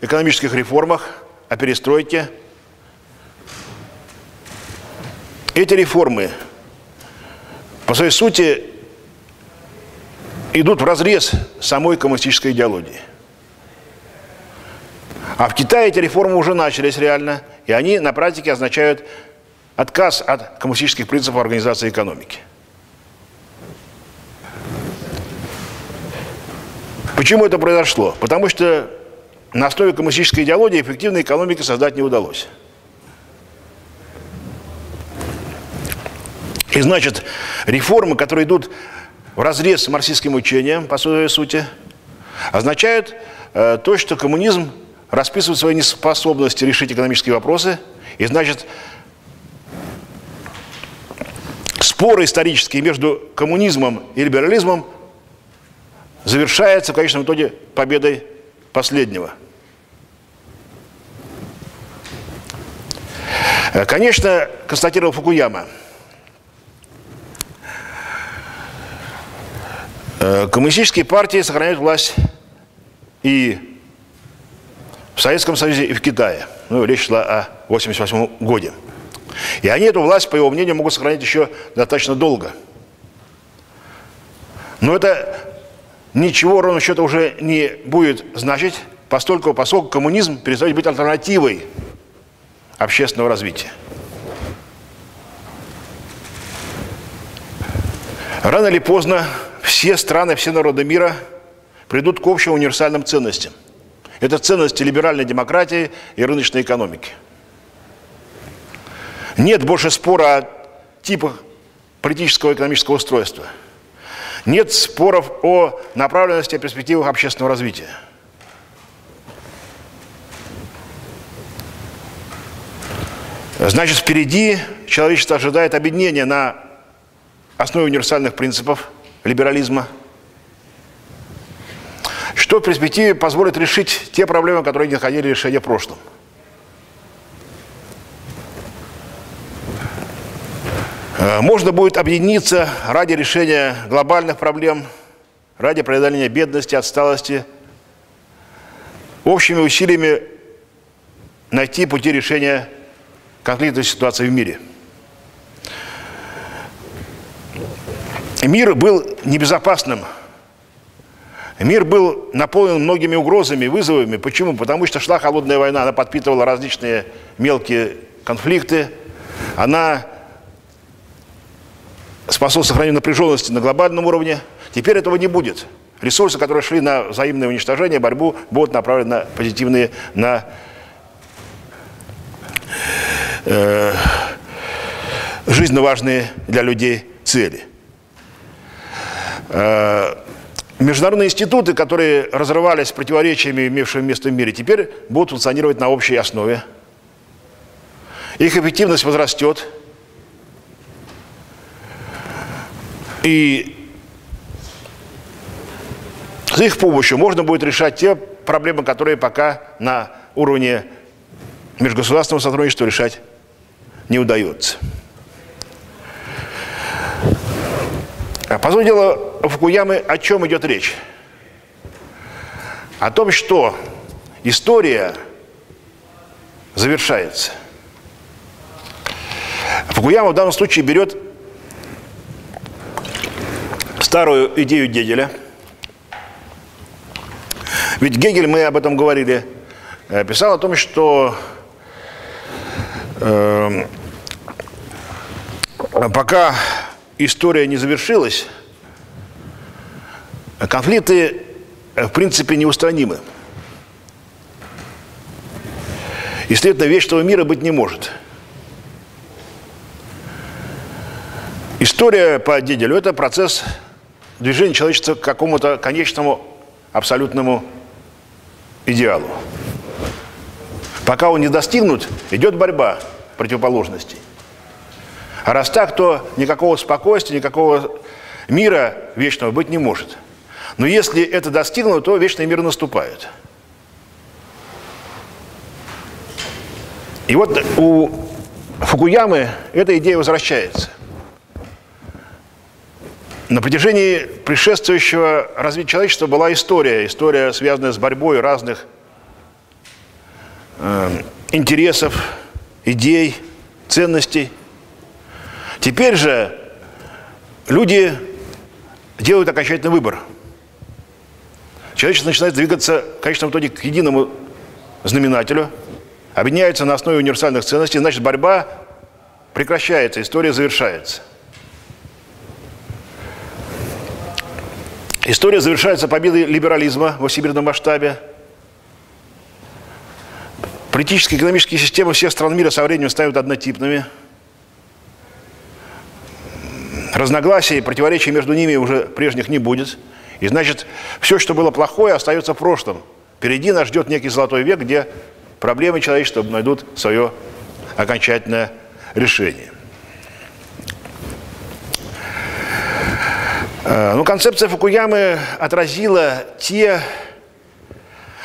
экономических реформах, о перестройке, Эти реформы по своей сути идут в разрез самой коммунистической идеологии. А в Китае эти реформы уже начались реально, и они на практике означают отказ от коммунистических принципов организации экономики. Почему это произошло? Потому что на основе коммунистической идеологии эффективной экономики создать не удалось. И значит, реформы, которые идут в разрез с марксистским учением, по своей сути, означают э, то, что коммунизм расписывает свои неспособности решить экономические вопросы, и значит, споры исторические между коммунизмом и либерализмом завершается в конечном итоге победой последнего. Э, конечно, констатировал Фукуяма, э, коммунистические партии сохраняют власть и в Советском Союзе, и в Китае. Ну, речь шла о 1988 годе. И они эту власть, по его мнению, могут сохранить еще достаточно долго. Но это ничего, ровно счета, уже не будет значить, поскольку, поскольку коммунизм перестает быть альтернативой общественного развития. Рано или поздно все страны, все народы мира придут к общим универсальным ценностям. Это ценности либеральной демократии и рыночной экономики. Нет больше спора о типах политического и экономического устройства. Нет споров о направленности и перспективах общественного развития. Значит, впереди человечество ожидает объединения на основе универсальных принципов либерализма, что в перспективе позволит решить те проблемы, которые не находили решения в прошлом. Можно будет объединиться ради решения глобальных проблем, ради преодоления бедности, отсталости, общими усилиями найти пути решения конфликтной ситуации в мире. Мир был небезопасным. Мир был наполнен многими угрозами, вызовами. Почему? Потому что шла холодная война, она подпитывала различные мелкие конфликты, она способствовала сохранению напряженности на глобальном уровне. Теперь этого не будет. Ресурсы, которые шли на взаимное уничтожение, борьбу, будут направлены на позитивные, на э, жизненно важные для людей цели. Э, международные институты, которые разрывались противоречиями, имевшими место в мире, теперь будут функционировать на общей основе. Их эффективность возрастет. И с их помощью можно будет решать те проблемы, которые пока на уровне межгосударственного сотрудничества решать не удается. А по сути дела, Фукуямы о чем идет речь? О том, что история завершается. Фукуяма в данном случае берет старую идею Гегеля. Ведь Гегель, мы об этом говорили, э, писал о том, что э, пока история не завершилась, конфликты, э, в принципе, неустранимы. И, следовательно, вечного мира быть не может. История по Деделю – это процесс движения человечества к какому-то конечному абсолютному идеалу. Пока он не достигнут, идет борьба противоположностей. А раз так, то никакого спокойствия, никакого мира вечного быть не может. Но если это достигнуто, то вечный мир наступает. И вот у Фукуямы эта идея возвращается. На протяжении предшествующего развития человечества была история, история, связанная с борьбой разных э, интересов, идей, ценностей – Теперь же люди делают окончательный выбор. Человечество начинает двигаться в конечном итоге к единому знаменателю, объединяется на основе универсальных ценностей, значит борьба прекращается, история завершается. История завершается победой либерализма во всемирном масштабе. Политические и экономические системы всех стран мира со временем станут однотипными – разногласий и противоречий между ними уже прежних не будет. И значит, все, что было плохое, остается в прошлом. Впереди нас ждет некий золотой век, где проблемы человечества найдут свое окончательное решение. Ну, концепция Фукуямы отразила те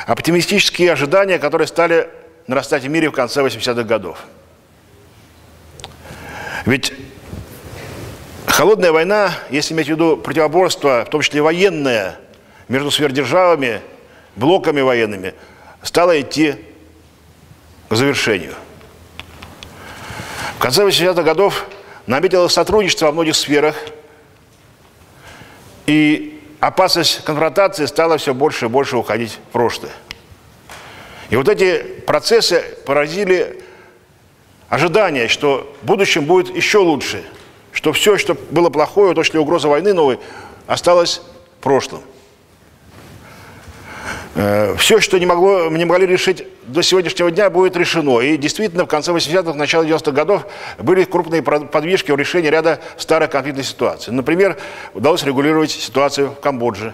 оптимистические ожидания, которые стали нарастать в мире в конце 80-х годов. Ведь холодная война, если иметь в виду противоборство, в том числе военное, между сверхдержавами, блоками военными, стала идти к завершению. В конце 80-х годов наметилось сотрудничество во многих сферах, и опасность конфронтации стала все больше и больше уходить в прошлое. И вот эти процессы поразили ожидание, что в будущем будет еще лучше, что все, что было плохое, то, что угроза войны новой, осталось в прошлом. Э, все, что не, могло, не могли решить до сегодняшнего дня, будет решено. И действительно, в конце 80-х, начале 90-х годов были крупные подвижки в решении ряда старых конфликтных ситуаций. Например, удалось регулировать ситуацию в Камбодже.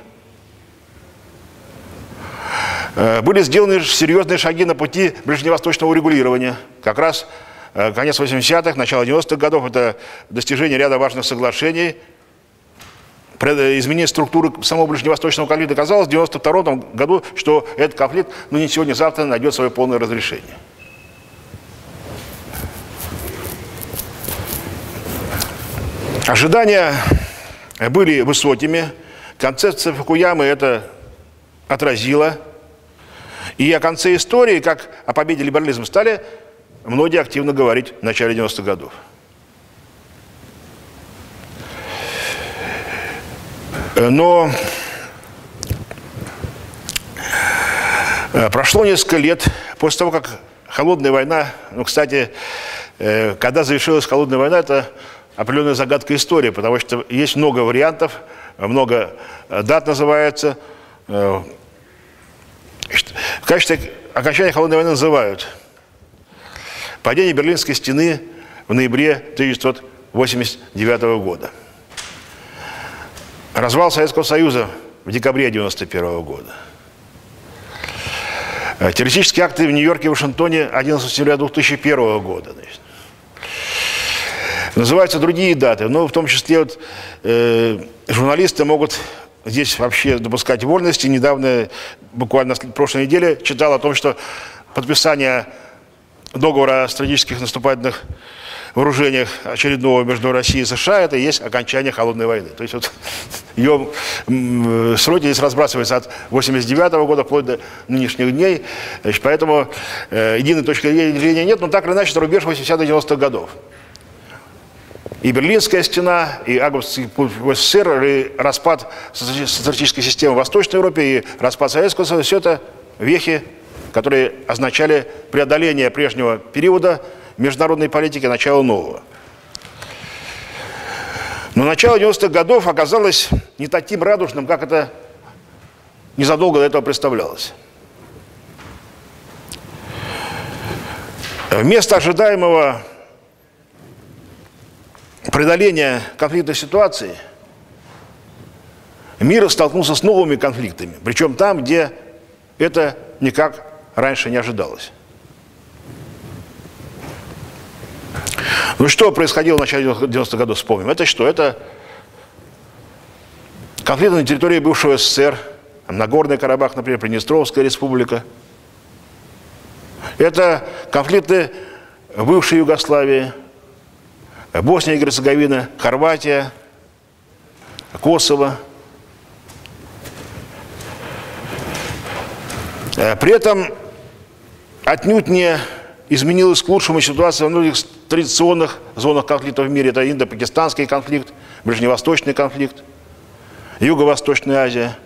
Э, были сделаны серьезные шаги на пути ближневосточного урегулирования. Как раз э, конец 80-х, начало 90-х годов – это достижение ряда важных соглашений – изменение структуры самого ближневосточного конфликта. Казалось в 1992 году, что этот конфликт, ну не сегодня-завтра, найдет свое полное разрешение. Ожидания были высокими. Концепция Фукуямы это отразила. И о конце истории, как о победе либерализма, стали многие активно говорить в начале 90-х годов. Но э, прошло несколько лет после того, как холодная война, ну, кстати, э, когда завершилась холодная война, это определенная загадка истории, потому что есть много вариантов, много дат называется. В качестве окончания холодной войны называют падение Берлинской стены в ноябре 1989 года. Развал Советского Союза в декабре 1991 года. Э, террористические акты в Нью-Йорке и Вашингтоне 11 сентября 2001 года. Значит. Называются другие даты, но в том числе вот, э, журналисты могут здесь вообще допускать вольности. Недавно, буквально на прошлой неделе, читал о том, что подписание договора о стратегических наступательных вооружениях очередного между Россией и США, это и есть окончание холодной войны. То есть вот ее сроки здесь разбрасываются от 89 -го года вплоть до нынешних дней. Значит, поэтому э, единой точки зрения нет, но так или иначе это рубеж 80-90-х годов. И Берлинская стена, и Агровский путь в СССР, и распад социалистической системы в Восточной Европе, и распад Советского Союза, все это вехи, которые означали преодоление прежнего периода международной политики, начало нового. Но начало 90-х годов оказалось не таким радужным, как это незадолго до этого представлялось. Вместо ожидаемого преодоления конфликтной ситуации мир столкнулся с новыми конфликтами, причем там, где это никак раньше не ожидалось. Ну что происходило в начале 90-х годов, вспомним. Это что? Это конфликты на территории бывшего СССР, Нагорный Карабах, например, Приднестровская республика. Это конфликты в бывшей Югославии, Босния и Герцеговина, Хорватия, Косово. При этом отнюдь не изменилась к лучшему ситуация во многих традиционных зонах конфликта в мире. Это индо-пакистанский конфликт, ближневосточный конфликт, Юго-Восточная Азия.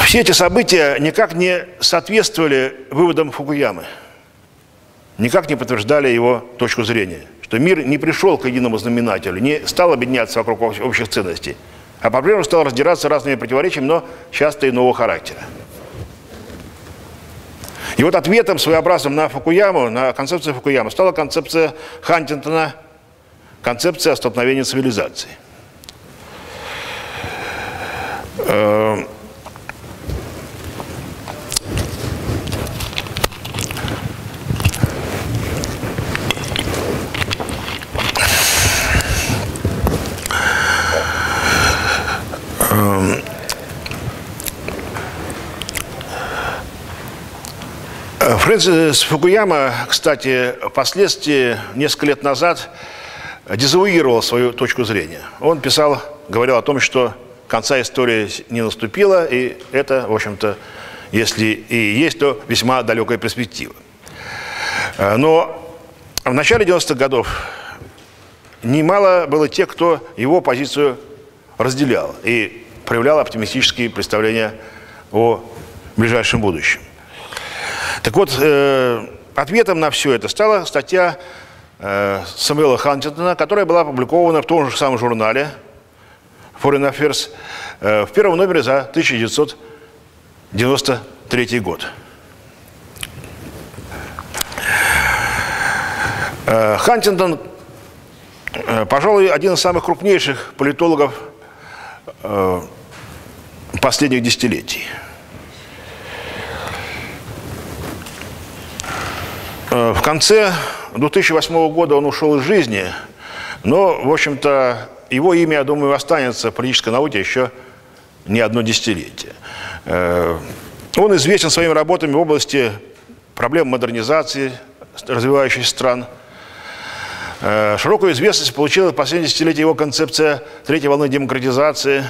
Все эти события никак не соответствовали выводам Фукуямы, никак не подтверждали его точку зрения, что мир не пришел к единому знаменателю, не стал объединяться вокруг общих ценностей – а по-прежнему стал раздираться разными противоречиями, но часто иного характера. И вот ответом своеобразным на Фукуяму, на концепцию Фукуямы, стала концепция Хантингтона, концепция столкновения цивилизаций. Фрэнсис Фукуяма, кстати, впоследствии, несколько лет назад, дезавуировал свою точку зрения. Он писал, говорил о том, что конца истории не наступило, и это, в общем-то, если и есть, то весьма далекая перспектива. Э, но в начале 90-х годов немало было тех, кто его позицию разделял и проявлял оптимистические представления о ближайшем будущем. Так вот, э, ответом на все это стала статья э, Самуэла Хантингтона, которая была опубликована в том же самом журнале Foreign Affairs э, в первом номере за 1993 год. Э, Хантингтон, э, пожалуй, один из самых крупнейших политологов э, последних десятилетий. В конце 2008 года он ушел из жизни, но, в общем-то, его имя, я думаю, останется в политической науке еще не одно десятилетие. Он известен своими работами в области проблем модернизации развивающихся стран – Э, широкую известность получила в последние десятилетия его концепция третьей волны демократизации.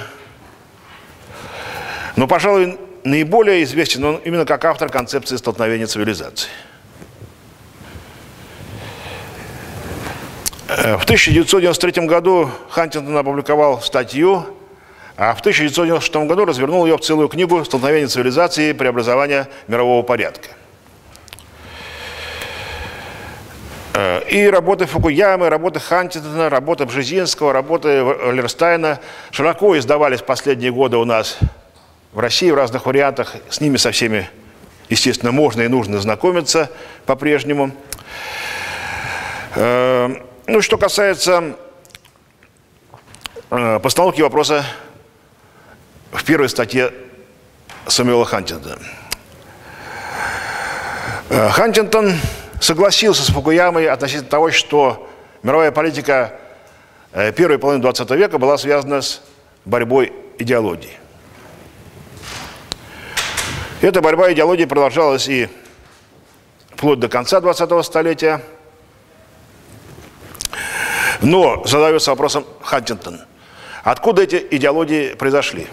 Но, пожалуй, наиболее известен он именно как автор концепции столкновения цивилизаций. В 1993 году Хантингтон опубликовал статью, а в 1996 году развернул ее в целую книгу «Столкновение цивилизации и преобразование мирового порядка». Э, и работы Фукуямы, работы Хантингтона, работы Бжезинского, работы Лерстайна широко издавались в последние годы у нас в России в разных вариантах. С ними со всеми, естественно, можно и нужно знакомиться по-прежнему. Э, ну, что касается э, постановки вопроса в первой статье Самуэла Хантингтона. Хантингтон согласился с Фукуямой относительно того, что мировая политика э, первой половины 20 века была связана с борьбой идеологий. Эта борьба идеологии продолжалась и вплоть до конца 20-го столетия. Но задается вопросом Хантингтон. Откуда эти идеологии произошли?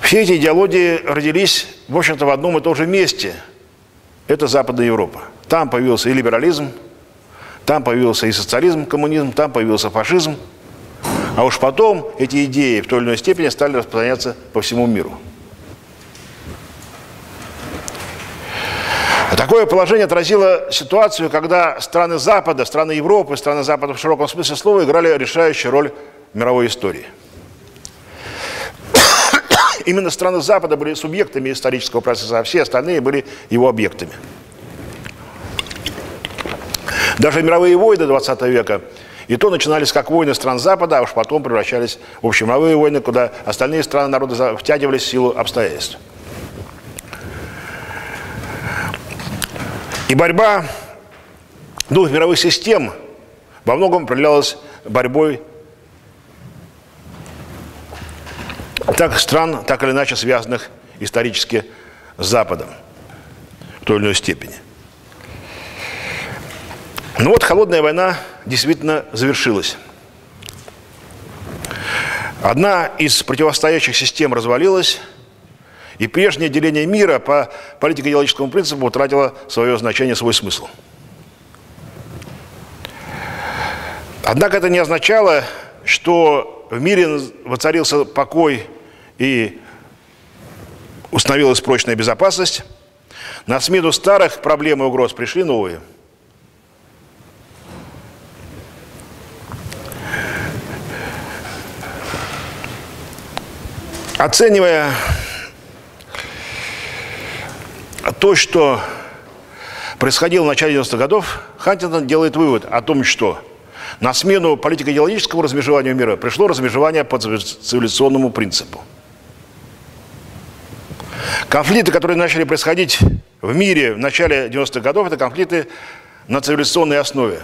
Все эти идеологии родились, в общем-то, в одном и том же месте – это Западная Европа. Там появился и либерализм, там появился и социализм, коммунизм, там появился фашизм. А уж потом эти идеи в той или иной степени стали распространяться по всему миру. Такое положение отразило ситуацию, когда страны Запада, страны Европы, страны Запада в широком смысле слова играли решающую роль в мировой истории. Именно страны Запада были субъектами исторического процесса, а все остальные были его объектами. Даже мировые войны 20 века и то начинались как войны стран Запада, а уж потом превращались в общемировые войны, куда остальные страны народа втягивались в силу обстоятельств. И борьба двух мировых систем во многом определялась борьбой так стран, так или иначе связанных исторически с Западом в той или иной степени. Ну вот холодная война действительно завершилась. Одна из противостоящих систем развалилась, и прежнее деление мира по политико-идеологическому принципу утратило свое значение, свой смысл. Однако это не означало, что в мире воцарился покой и установилась прочная безопасность. На смену старых проблем и угроз пришли новые. Оценивая то, что происходило в начале 90-х годов, Хантингтон делает вывод о том, что на смену политико-идеологическому размежеванию мира пришло размежевание по цивилизационному принципу. Конфликты, которые начали происходить в мире в начале 90-х годов, это конфликты на цивилизационной основе.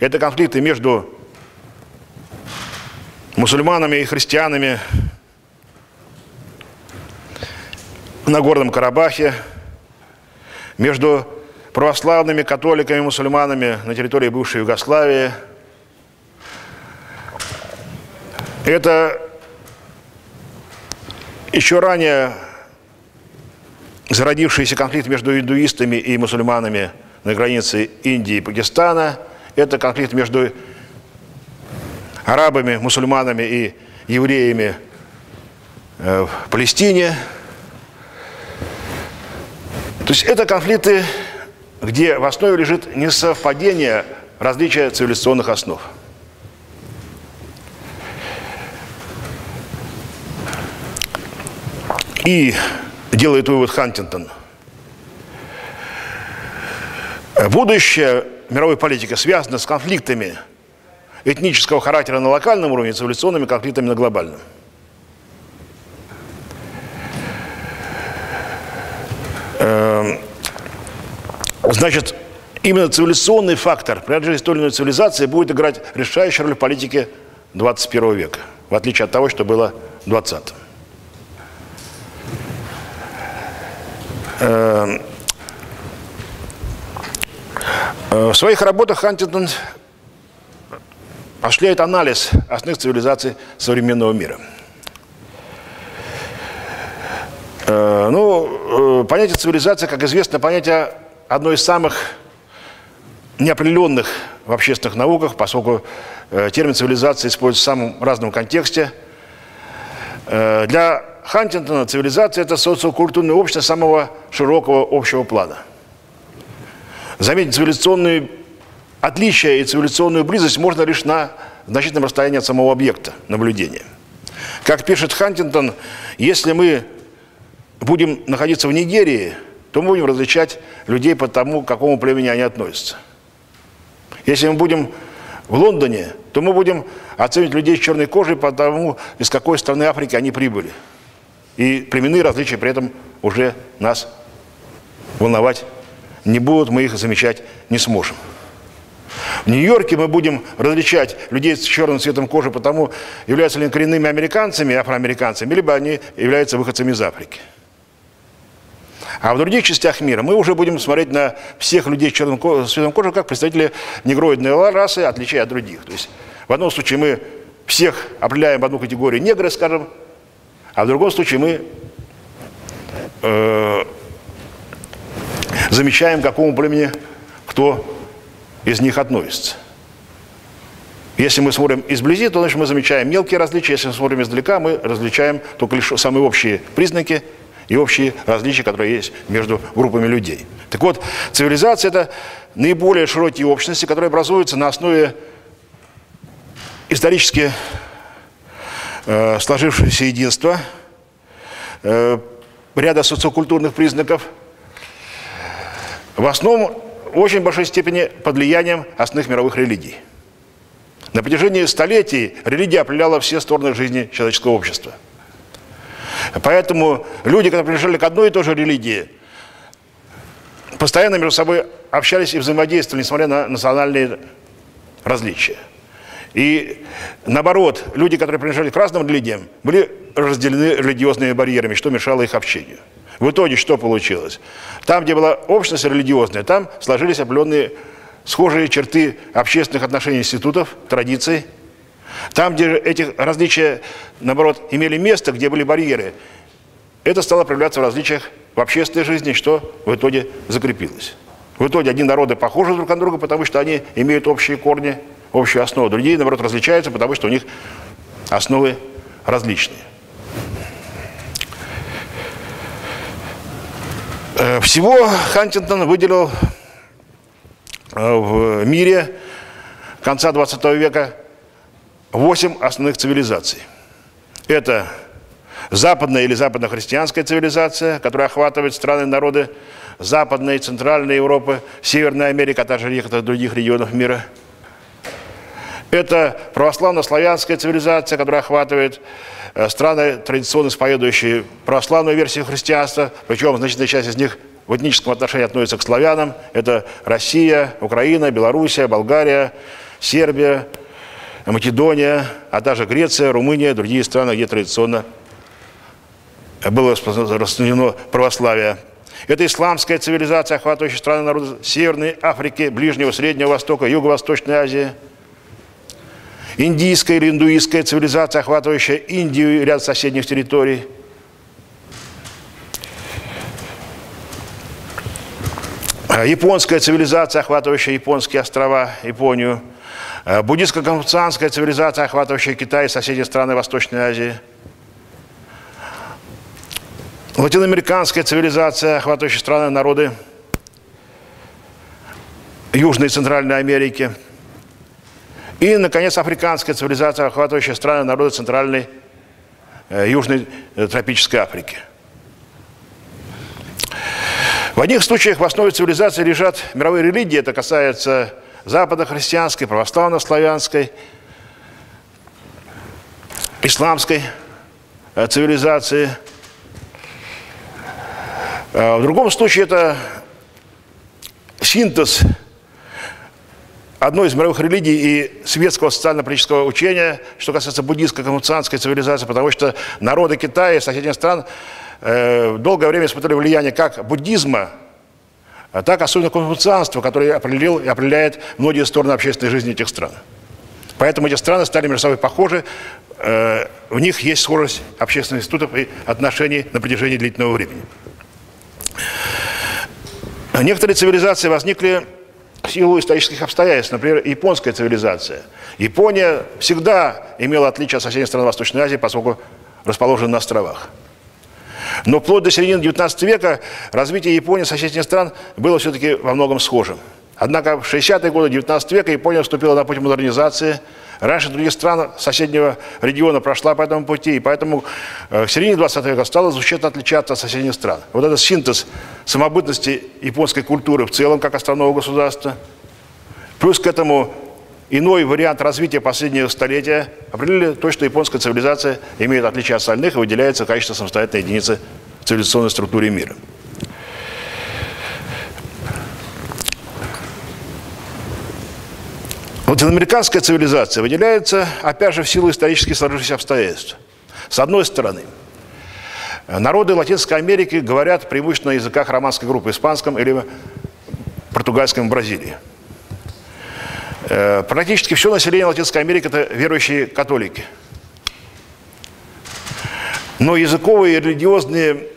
Это конфликты между мусульманами и христианами на Горном Карабахе, между православными, католиками, мусульманами на территории бывшей Югославии. Это еще ранее зародившийся конфликт между индуистами и мусульманами на границе Индии и Пакистана. Это конфликт между арабами, мусульманами и евреями э, в Палестине. То есть это конфликты, где в основе лежит несовпадение различия цивилизационных основ. И делает вывод Хантингтон. Будущее мировой политики связано с конфликтами этнического характера на локальном уровне и цивилизационными конфликтами на глобальном. Значит, именно цивилизационный фактор принадлежности той или иной цивилизации будет играть решающую роль в политике 21 века, в отличие от того, что было в 20 Эм, э, в своих работах Хантингтон осуществляет анализ основных цивилизаций современного мира. Э, ну, э, понятие цивилизации, как известно, понятие одно из самых неопределенных в общественных науках, поскольку термин цивилизация используется в самом разном контексте. Для Хантингтона цивилизация – это социокультурное общество самого широкого общего плана. Заметить цивилизационные отличия и цивилизационную близость можно лишь на значительном расстоянии от самого объекта наблюдения. Как пишет Хантингтон, если мы будем находиться в Нигерии, то мы будем различать людей по тому, к какому племени они относятся. Если мы будем в Лондоне, то мы будем оценивать людей с черной кожей по тому, из какой страны Африки они прибыли. И племенные различия при этом уже нас волновать не будут, мы их замечать не сможем. В Нью-Йорке мы будем различать людей с черным цветом кожи, потому являются ли они коренными американцами, афроамериканцами, либо они являются выходцами из Африки. А в других частях мира мы уже будем смотреть на всех людей с цветом кожи как представители негроидной расы, отличая от других. То есть в одном случае мы всех определяем в одну категорию негры, скажем, а в другом случае мы э, замечаем, к какому племени кто из них относится. Если мы смотрим изблизи, то значит мы замечаем мелкие различия. Если мы смотрим издалека, мы различаем только лишь самые общие признаки и общие различия, которые есть между группами людей. Так вот, цивилизация – это наиболее широкие общности, которые образуются на основе исторически э, сложившегося единства, э, ряда социокультурных признаков, в основном в очень большой степени под влиянием основных мировых религий. На протяжении столетий религия определяла все стороны жизни человеческого общества. Поэтому люди, которые принадлежали к одной и той же религии, постоянно между собой общались и взаимодействовали, несмотря на национальные различия. И наоборот, люди, которые принадлежали к разным религиям, были разделены религиозными барьерами, что мешало их общению. В итоге что получилось? Там, где была общность религиозная, там сложились определенные схожие черты общественных отношений институтов, традиций. Там, где эти различия, наоборот, имели место, где были барьеры, это стало проявляться в различиях в общественной жизни, что в итоге закрепилось. В итоге одни народы похожи друг на друга, потому что они имеют общие корни – общую основу. Другие, наоборот, различаются, потому что у них основы различные. Э, всего Хантингтон выделил э, в мире конца 20 века 8 основных цивилизаций. Это западная или западно-христианская цивилизация, которая охватывает страны и народы Западной и Центральной Европы, Северной Америки, а также некоторых других регионов мира – это православно-славянская цивилизация, которая охватывает э, страны, традиционно исповедующие православную версию христианства, причем значительная часть из них в этническом отношении относится к славянам. Это Россия, Украина, Белоруссия, Болгария, Сербия, Македония, а также Греция, Румыния, другие страны, где традиционно было распространено православие. Это исламская цивилизация, охватывающая страны народа Северной Африки, Ближнего, Среднего Востока, Юго-Восточной Азии. Индийская или индуистская цивилизация, охватывающая Индию и ряд соседних территорий. Японская цивилизация, охватывающая японские острова, Японию. Буддистско-конфуцианская цивилизация, охватывающая Китай и соседние страны Восточной Азии – Латиноамериканская цивилизация, охватывающая страны, народы Южной и Центральной Америки. И, наконец, африканская цивилизация, охватывающая страны, народы Центральной, э, Южной э, тропической Африки. В одних случаях в основе цивилизации лежат мировые религии. Это касается западно-христианской, православно-славянской, исламской э, цивилизации – а, в другом случае это синтез одной из мировых религий и светского социально-политического учения, что касается буддийской конфуцианской цивилизации, потому что народы Китая и соседних стран э, долгое время испытали влияние как буддизма, а так особенно конфуцианства, которое определил и определяет многие стороны общественной жизни этих стран. Поэтому эти страны стали между собой похожи, э, у них есть скорость общественных институтов и отношений на протяжении длительного времени. Некоторые цивилизации возникли в силу исторических обстоятельств. Например, японская цивилизация. Япония всегда имела отличие от соседних стран Восточной Азии, поскольку расположена на островах. Но вплоть до середины XIX века развитие Японии соседних стран было все-таки во многом схожим. Однако в 60-е годы XIX века Япония вступила на путь модернизации – Раньше других стран соседнего региона прошла по этому пути, и поэтому э, в середине 20 века стала существенно отличаться от соседних стран. Вот этот синтез самобытности японской культуры в целом, как островного государства, плюс к этому иной вариант развития последнего столетия определили то, что японская цивилизация имеет отличие от остальных и выделяется в качестве самостоятельной единицы в цивилизационной структуре мира. Латиноамериканская цивилизация выделяется, опять же, в силу исторически сложившихся обстоятельств. С одной стороны, народы Латинской Америки говорят преимущественно на языках романской группы, испанском или португальском в Бразилии. Э, практически все население Латинской Америки – это верующие католики. Но языковые и религиозные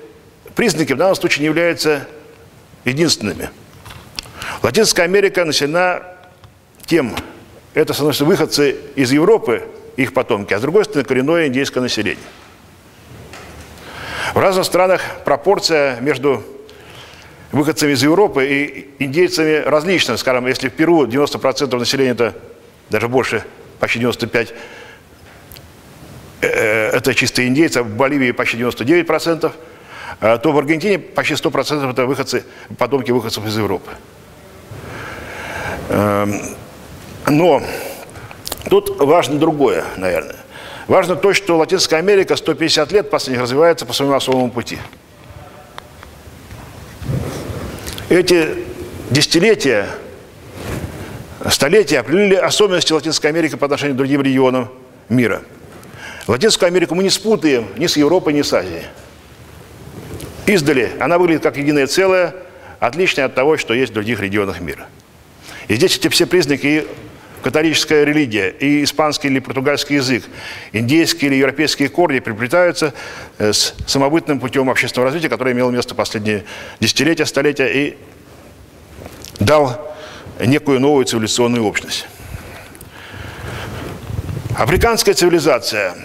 признаки в данном случае не являются единственными. Латинская Америка населена тем, это, с одной стороны, выходцы из Европы, их потомки, а с другой стороны, коренное индейское население. В разных странах пропорция между выходцами из Европы и индейцами различна. Скажем, если в Перу 90% населения, это даже больше, почти 95%, э, это чистые индейцы, а в Боливии почти 99%, а то в Аргентине почти 100% это выходцы, потомки выходцев из Европы. Эм, но тут важно другое, наверное. Важно то, что Латинская Америка 150 лет последних развивается по своему особому пути. Эти десятилетия, столетия определили особенности Латинской Америки по отношению к другим регионам мира. Латинскую Америку мы не спутаем ни с Европой, ни с Азией. Издали она выглядит как единое целое, отличное от того, что есть в других регионах мира. И здесь эти все признаки католическая религия и испанский или португальский язык, индейские или европейские корни приплетаются э, с самобытным путем общественного развития, который имел место последние десятилетия, столетия и дал некую новую цивилизационную общность. Африканская цивилизация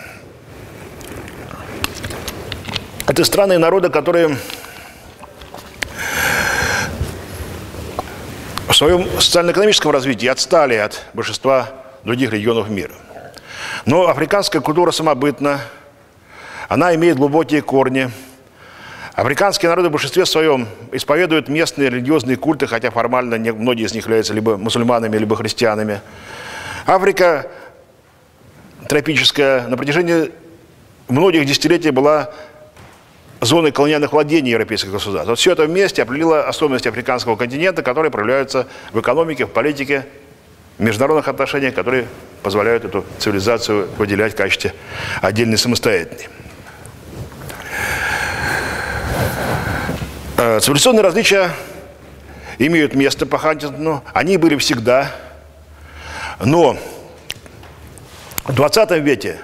– это страны и народы, которые в своем социально-экономическом развитии отстали от большинства других регионов мира. Но африканская культура самобытна, она имеет глубокие корни. Африканские народы в большинстве своем исповедуют местные религиозные культы, хотя формально многие из них являются либо мусульманами, либо христианами. Африка тропическая на протяжении многих десятилетий была зоны колониальных владений европейских государств. Вот все это вместе определило особенности африканского континента, которые проявляются в экономике, в политике, в международных отношениях, которые позволяют эту цивилизацию выделять в качестве отдельной самостоятельной. Э, цивилизационные различия имеют место по Хантингтону, они были всегда, но в 20 веке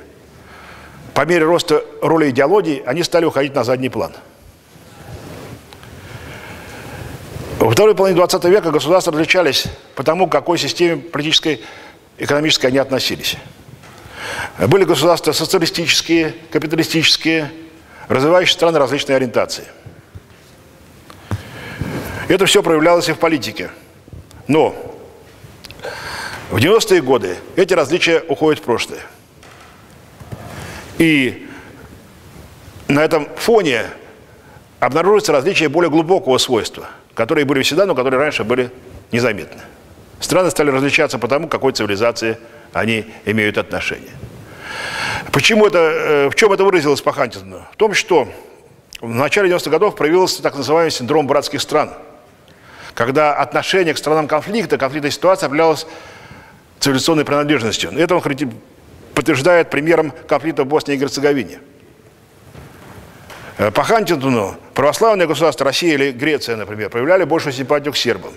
по мере роста роли идеологии они стали уходить на задний план. Во второй половине 20 века государства различались по тому, к какой системе политической, экономической они относились. Были государства социалистические, капиталистические, развивающие страны различной ориентации. Это все проявлялось и в политике. Но в 90-е годы эти различия уходят в прошлое. И на этом фоне обнаруживаются различия более глубокого свойства, которые были всегда, но которые раньше были незаметны. Страны стали различаться по тому, к какой цивилизации они имеют отношение. Почему это, э, в чем это выразилось по Хантингтону? В том, что в начале 90-х годов проявился так называемый синдром братских стран, когда отношение к странам конфликта, конфликтная ситуация определялась цивилизационной принадлежностью. Это он подтверждает примером конфликта в Боснии и Герцеговине. Э, по Хантингтону православные государства, Россия или Греция, например, проявляли большую симпатию к сербам.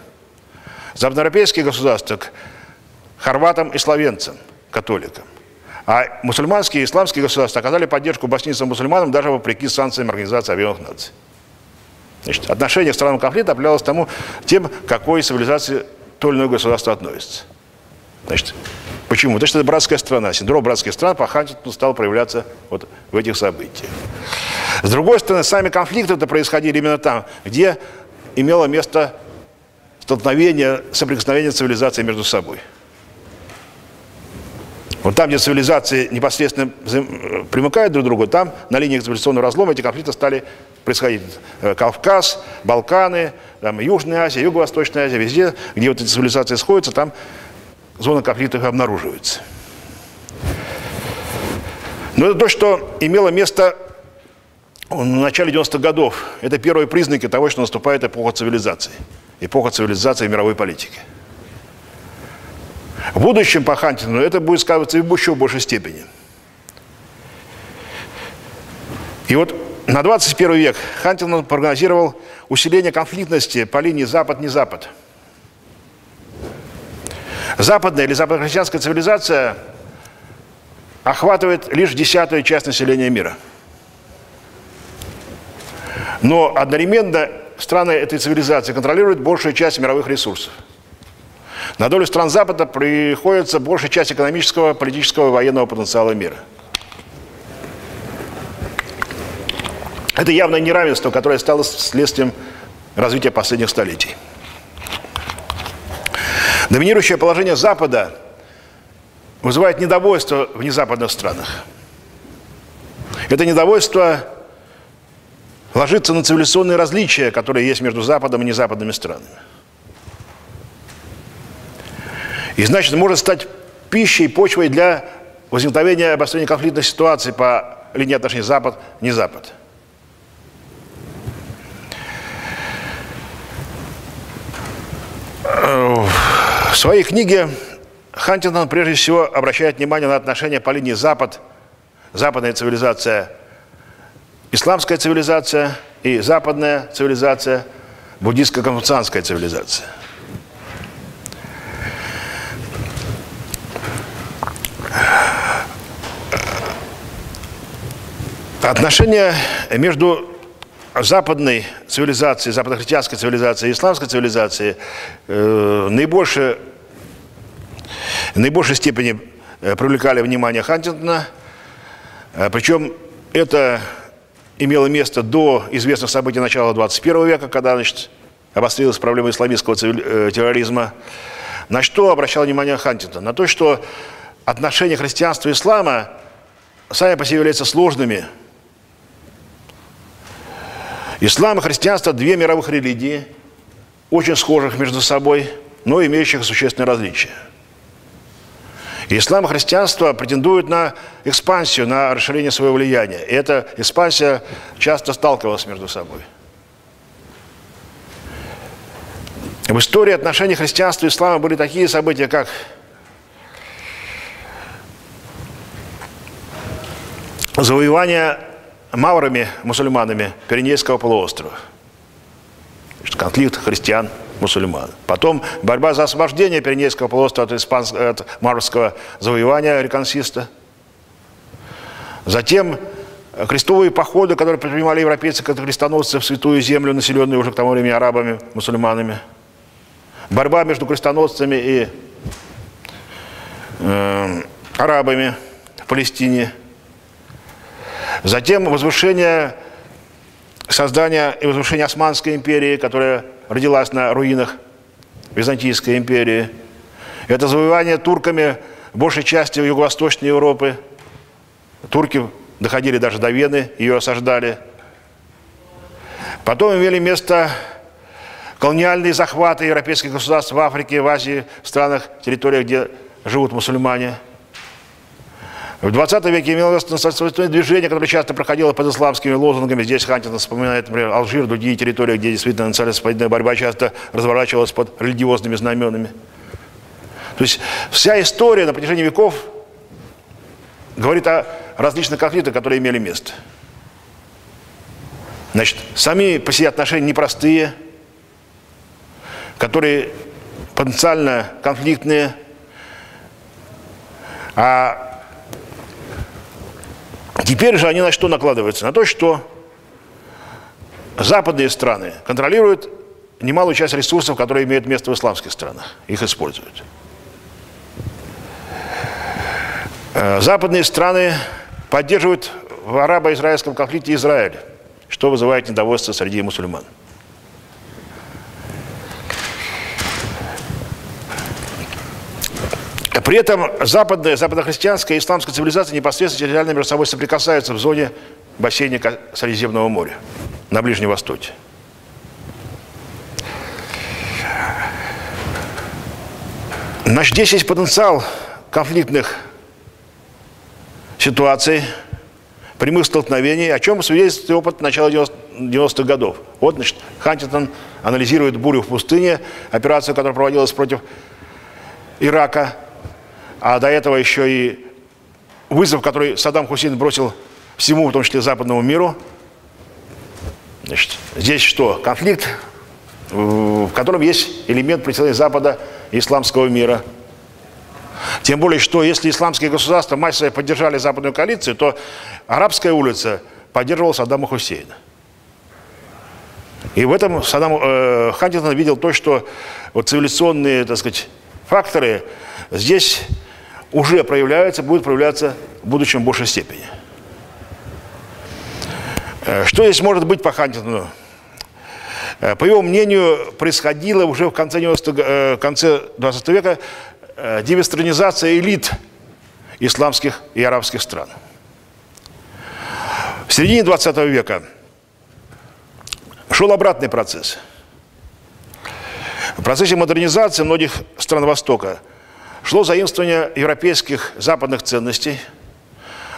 Западноевропейские государства к хорватам и словенцам, католикам. А мусульманские и исламские государства оказали поддержку боснийцам мусульманам даже вопреки санкциям Организации Объединенных Наций. Значит, отношение к странам конфликта определялось тому, тем, к какой цивилизации то или иное государство относится. Значит, почему? Потому что это братская страна. Синдром братских стран по Хантингтону стал проявляться вот в этих событиях. С другой стороны, сами конфликты это происходили именно там, где имело место столкновение, соприкосновение цивилизаций между собой. Вот там, где цивилизации непосредственно примыкают друг к другу, там на линии цивилизационного разлома эти конфликты стали происходить. Э, Кавказ, Балканы, там, Южная Азия, Юго-Восточная Азия, везде, где вот эти цивилизации сходятся, там зона конфликтов обнаруживается. Но это то, что имело место в начале 90-х годов. Это первые признаки того, что наступает эпоха цивилизации. Эпоха цивилизации в мировой политике. В будущем по Хантингу это будет сказываться в еще большей степени. И вот на 21 век Хантингтон прогнозировал усиление конфликтности по линии Запад-не Запад. Западная или западно-христианская цивилизация охватывает лишь десятую часть населения мира. Но одновременно страны этой цивилизации контролируют большую часть мировых ресурсов – на долю стран Запада приходится большая часть экономического, политического и военного потенциала мира. Это явное неравенство, которое стало следствием развития последних столетий. Доминирующее положение Запада вызывает недовольство в незападных странах. Это недовольство ложится на цивилизационные различия, которые есть между Западом и незападными странами. И значит, может стать пищей, почвой для возникновения обострения конфликтной ситуации по линии отношений Запад-не Запад. В своей книге Хантингтон прежде всего обращает внимание на отношения по линии Запад, западная цивилизация, исламская цивилизация и западная цивилизация, буддистско-конфуцианская цивилизация – Отношения между западной цивилизацией, западно-христианской цивилизацией и исламской цивилизацией э, в наибольшей степени э, привлекали внимание Хантингтона. Э, причем это имело место до известных событий начала 21 века, когда значит, обострилась проблема исламистского э, терроризма. На что обращал внимание Хантингтон? На то, что отношения христианства и ислама сами по себе являются сложными – Ислам и христианство – две мировых религии, очень схожих между собой, но имеющих существенные различия. ислам и христианство претендуют на экспансию, на расширение своего влияния. И эта экспансия часто сталкивалась между собой. В истории отношений христианства и ислама были такие события, как завоевание маврами, мусульманами Пиренейского полуострова. Конфликт христиан, мусульман. Потом борьба за освобождение Пиренейского полуострова от, испанского, от марского завоевания реконсиста. Затем крестовые походы, которые предпринимали европейцы, как крестоносцы в Святую Землю, населенную уже к тому времени арабами, мусульманами. Борьба между крестоносцами и э, арабами в Палестине. Затем возвышение, создание и возвышение Османской империи, которая родилась на руинах Византийской империи. Это завоевание турками большей части Юго-Восточной Европы. Турки доходили даже до Вены, ее осаждали. Потом имели место колониальные захваты европейских государств в Африке, в Азии, в странах, территориях, где живут мусульмане. В 20 веке имело место движение, которое часто проходило под исламскими лозунгами. Здесь Хантинг вспоминает, например, Алжир, другие территории, где действительно национально борьба часто разворачивалась под религиозными знаменами. То есть вся история на протяжении веков говорит о различных конфликтах, которые имели место. Значит, сами по себе отношения непростые, которые потенциально конфликтные, а теперь же они на что накладываются? На то, что западные страны контролируют немалую часть ресурсов, которые имеют место в исламских странах. Их используют. Э, западные страны поддерживают в арабо-израильском конфликте Израиль, что вызывает недовольство среди мусульман. При этом западная, западохристианская и исламская цивилизация непосредственно территориально между собой соприкасаются в зоне бассейна Средиземного моря на Ближнем Востоке. Значит, здесь есть потенциал конфликтных ситуаций, прямых столкновений, о чем свидетельствует опыт начала 90-х годов. Вот, значит, Хантингтон анализирует бурю в пустыне, операцию, которая проводилась против Ирака, а до этого еще и вызов, который Саддам Хусейн бросил всему, в том числе западному миру. Значит, здесь что? Конфликт, в котором есть элемент представления Запада и исламского мира – тем более, что если исламские государства массово поддержали западную коалицию, то арабская улица поддерживала Саддама Хусейна. И в этом Саддам э, Хантингтон видел то, что вот цивилизационные, так сказать, факторы здесь уже проявляются, будут проявляться в будущем в большей степени. Э, что здесь может быть по Хантингтону? Э, по его мнению, происходило уже в конце, 90, э, конце 20 века девестринизация элит исламских и арабских стран. В середине 20 века шел обратный процесс. В процессе модернизации многих стран Востока шло заимствование европейских западных ценностей,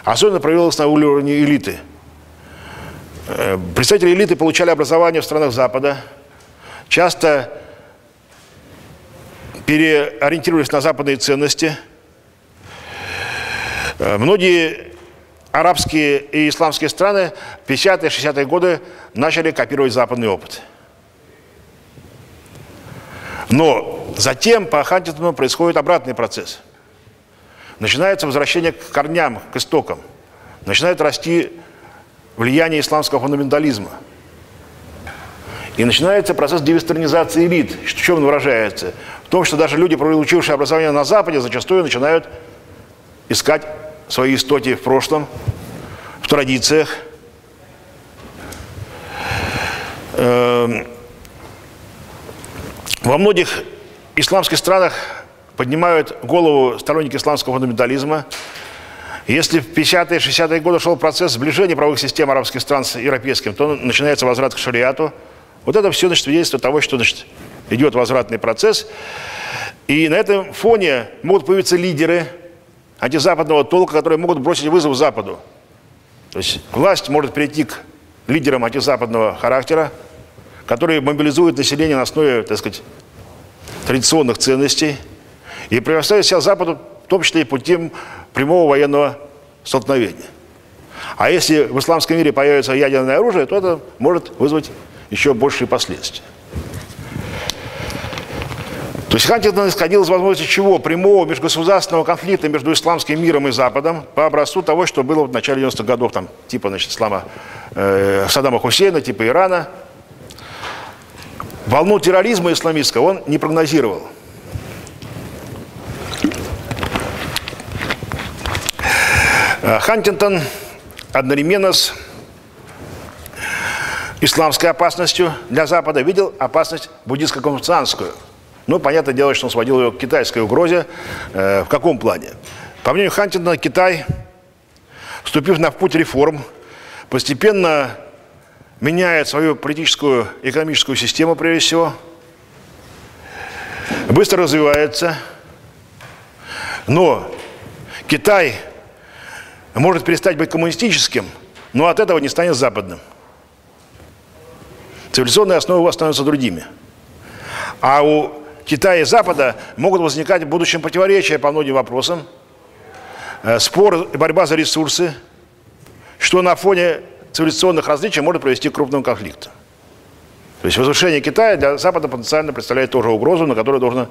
особенно проявилось на уровне элиты. Э, представители элиты получали образование в странах Запада, часто переориентировались на западные ценности. Э, многие арабские и исламские страны в 50-е, 60-е годы начали копировать западный опыт. Но затем по Хантингтону происходит обратный процесс. Начинается возвращение к корням, к истокам. Начинает расти влияние исламского фундаментализма – и начинается процесс девестернизации элит. В чем он выражается? В том, что даже люди, получившие образование на Западе, зачастую начинают искать свои истоки в прошлом, в традициях. Эм, во многих исламских странах поднимают голову сторонники исламского фундаментализма. Если в 50-е, 60-е годы шел процесс сближения правовых систем арабских стран с европейским, то начинается возврат к шариату – вот это все значит, свидетельство того, что значит, идет возвратный процесс. И на этом фоне могут появиться лидеры антизападного толка, которые могут бросить вызов Западу. То есть власть может перейти к лидерам антизападного характера, которые мобилизуют население на основе, так сказать, традиционных ценностей и предоставить себя Западу, в том числе и путем прямого военного столкновения. А если в исламском мире появится ядерное оружие, то это может вызвать еще большие последствия. То есть Хантингтон исходил из возможности чего? Прямого межгосударственного конфликта между исламским миром и Западом по образцу того, что было в начале 90-х годов, там, типа значит, ислама э, Саддама Хусейна, типа Ирана. Волну терроризма исламистского он не прогнозировал. Э, Хантингтон одновременно с исламской опасностью для Запада видел опасность буддистско-конфуцианскую. Ну, понятное дело, что он сводил ее к китайской угрозе. Э, в каком плане? По мнению Хантингтона, Китай, вступив на путь реформ, постепенно меняет свою политическую экономическую систему, прежде всего, быстро развивается, но Китай может перестать быть коммунистическим, но от этого не станет западным. Цивилизационные основы у вас становятся другими. А у Китая и Запада могут возникать в будущем противоречия по многим вопросам, э, спор и борьба за ресурсы, что на фоне цивилизационных различий может привести к крупному конфликту. То есть возвышение Китая для Запада потенциально представляет тоже угрозу, на которую должно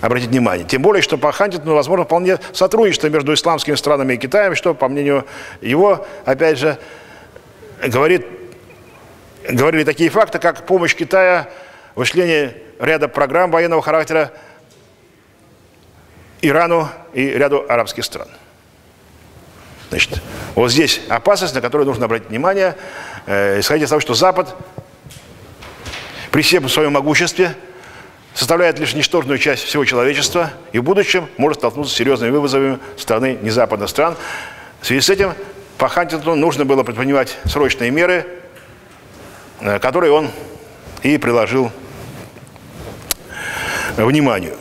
обратить внимание. Тем более, что по Хантингтону возможно вполне сотрудничество между исламскими странами и Китаем, что, по мнению его, опять же, говорит, говорили такие факты, как помощь Китая в осуществлении ряда программ военного характера Ирану и ряду арабских стран. Значит, вот здесь опасность, на которую нужно обратить внимание, э, исходя из того, что Запад при всем своем могуществе составляет лишь ничтожную часть всего человечества и в будущем может столкнуться с серьезными вызовами страны незападных стран. В связи с этим по Хантингтону нужно было предпринимать срочные меры, э, которые он и приложил вниманию.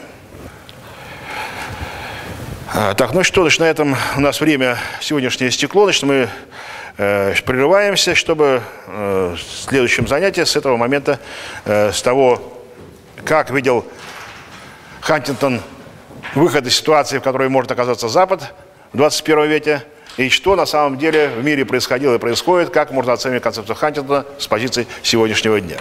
А, так, ну что, значит, на этом у нас время сегодняшнее стекло, значит, мы э, прерываемся, чтобы э, следующем занятии с этого момента, э, с того, как видел Хантингтон выход из ситуации, в которой может оказаться Запад в 21 веке, и что на самом деле в мире происходило и происходит, как можно оценить концепцию Хантингтона с позиции сегодняшнего дня.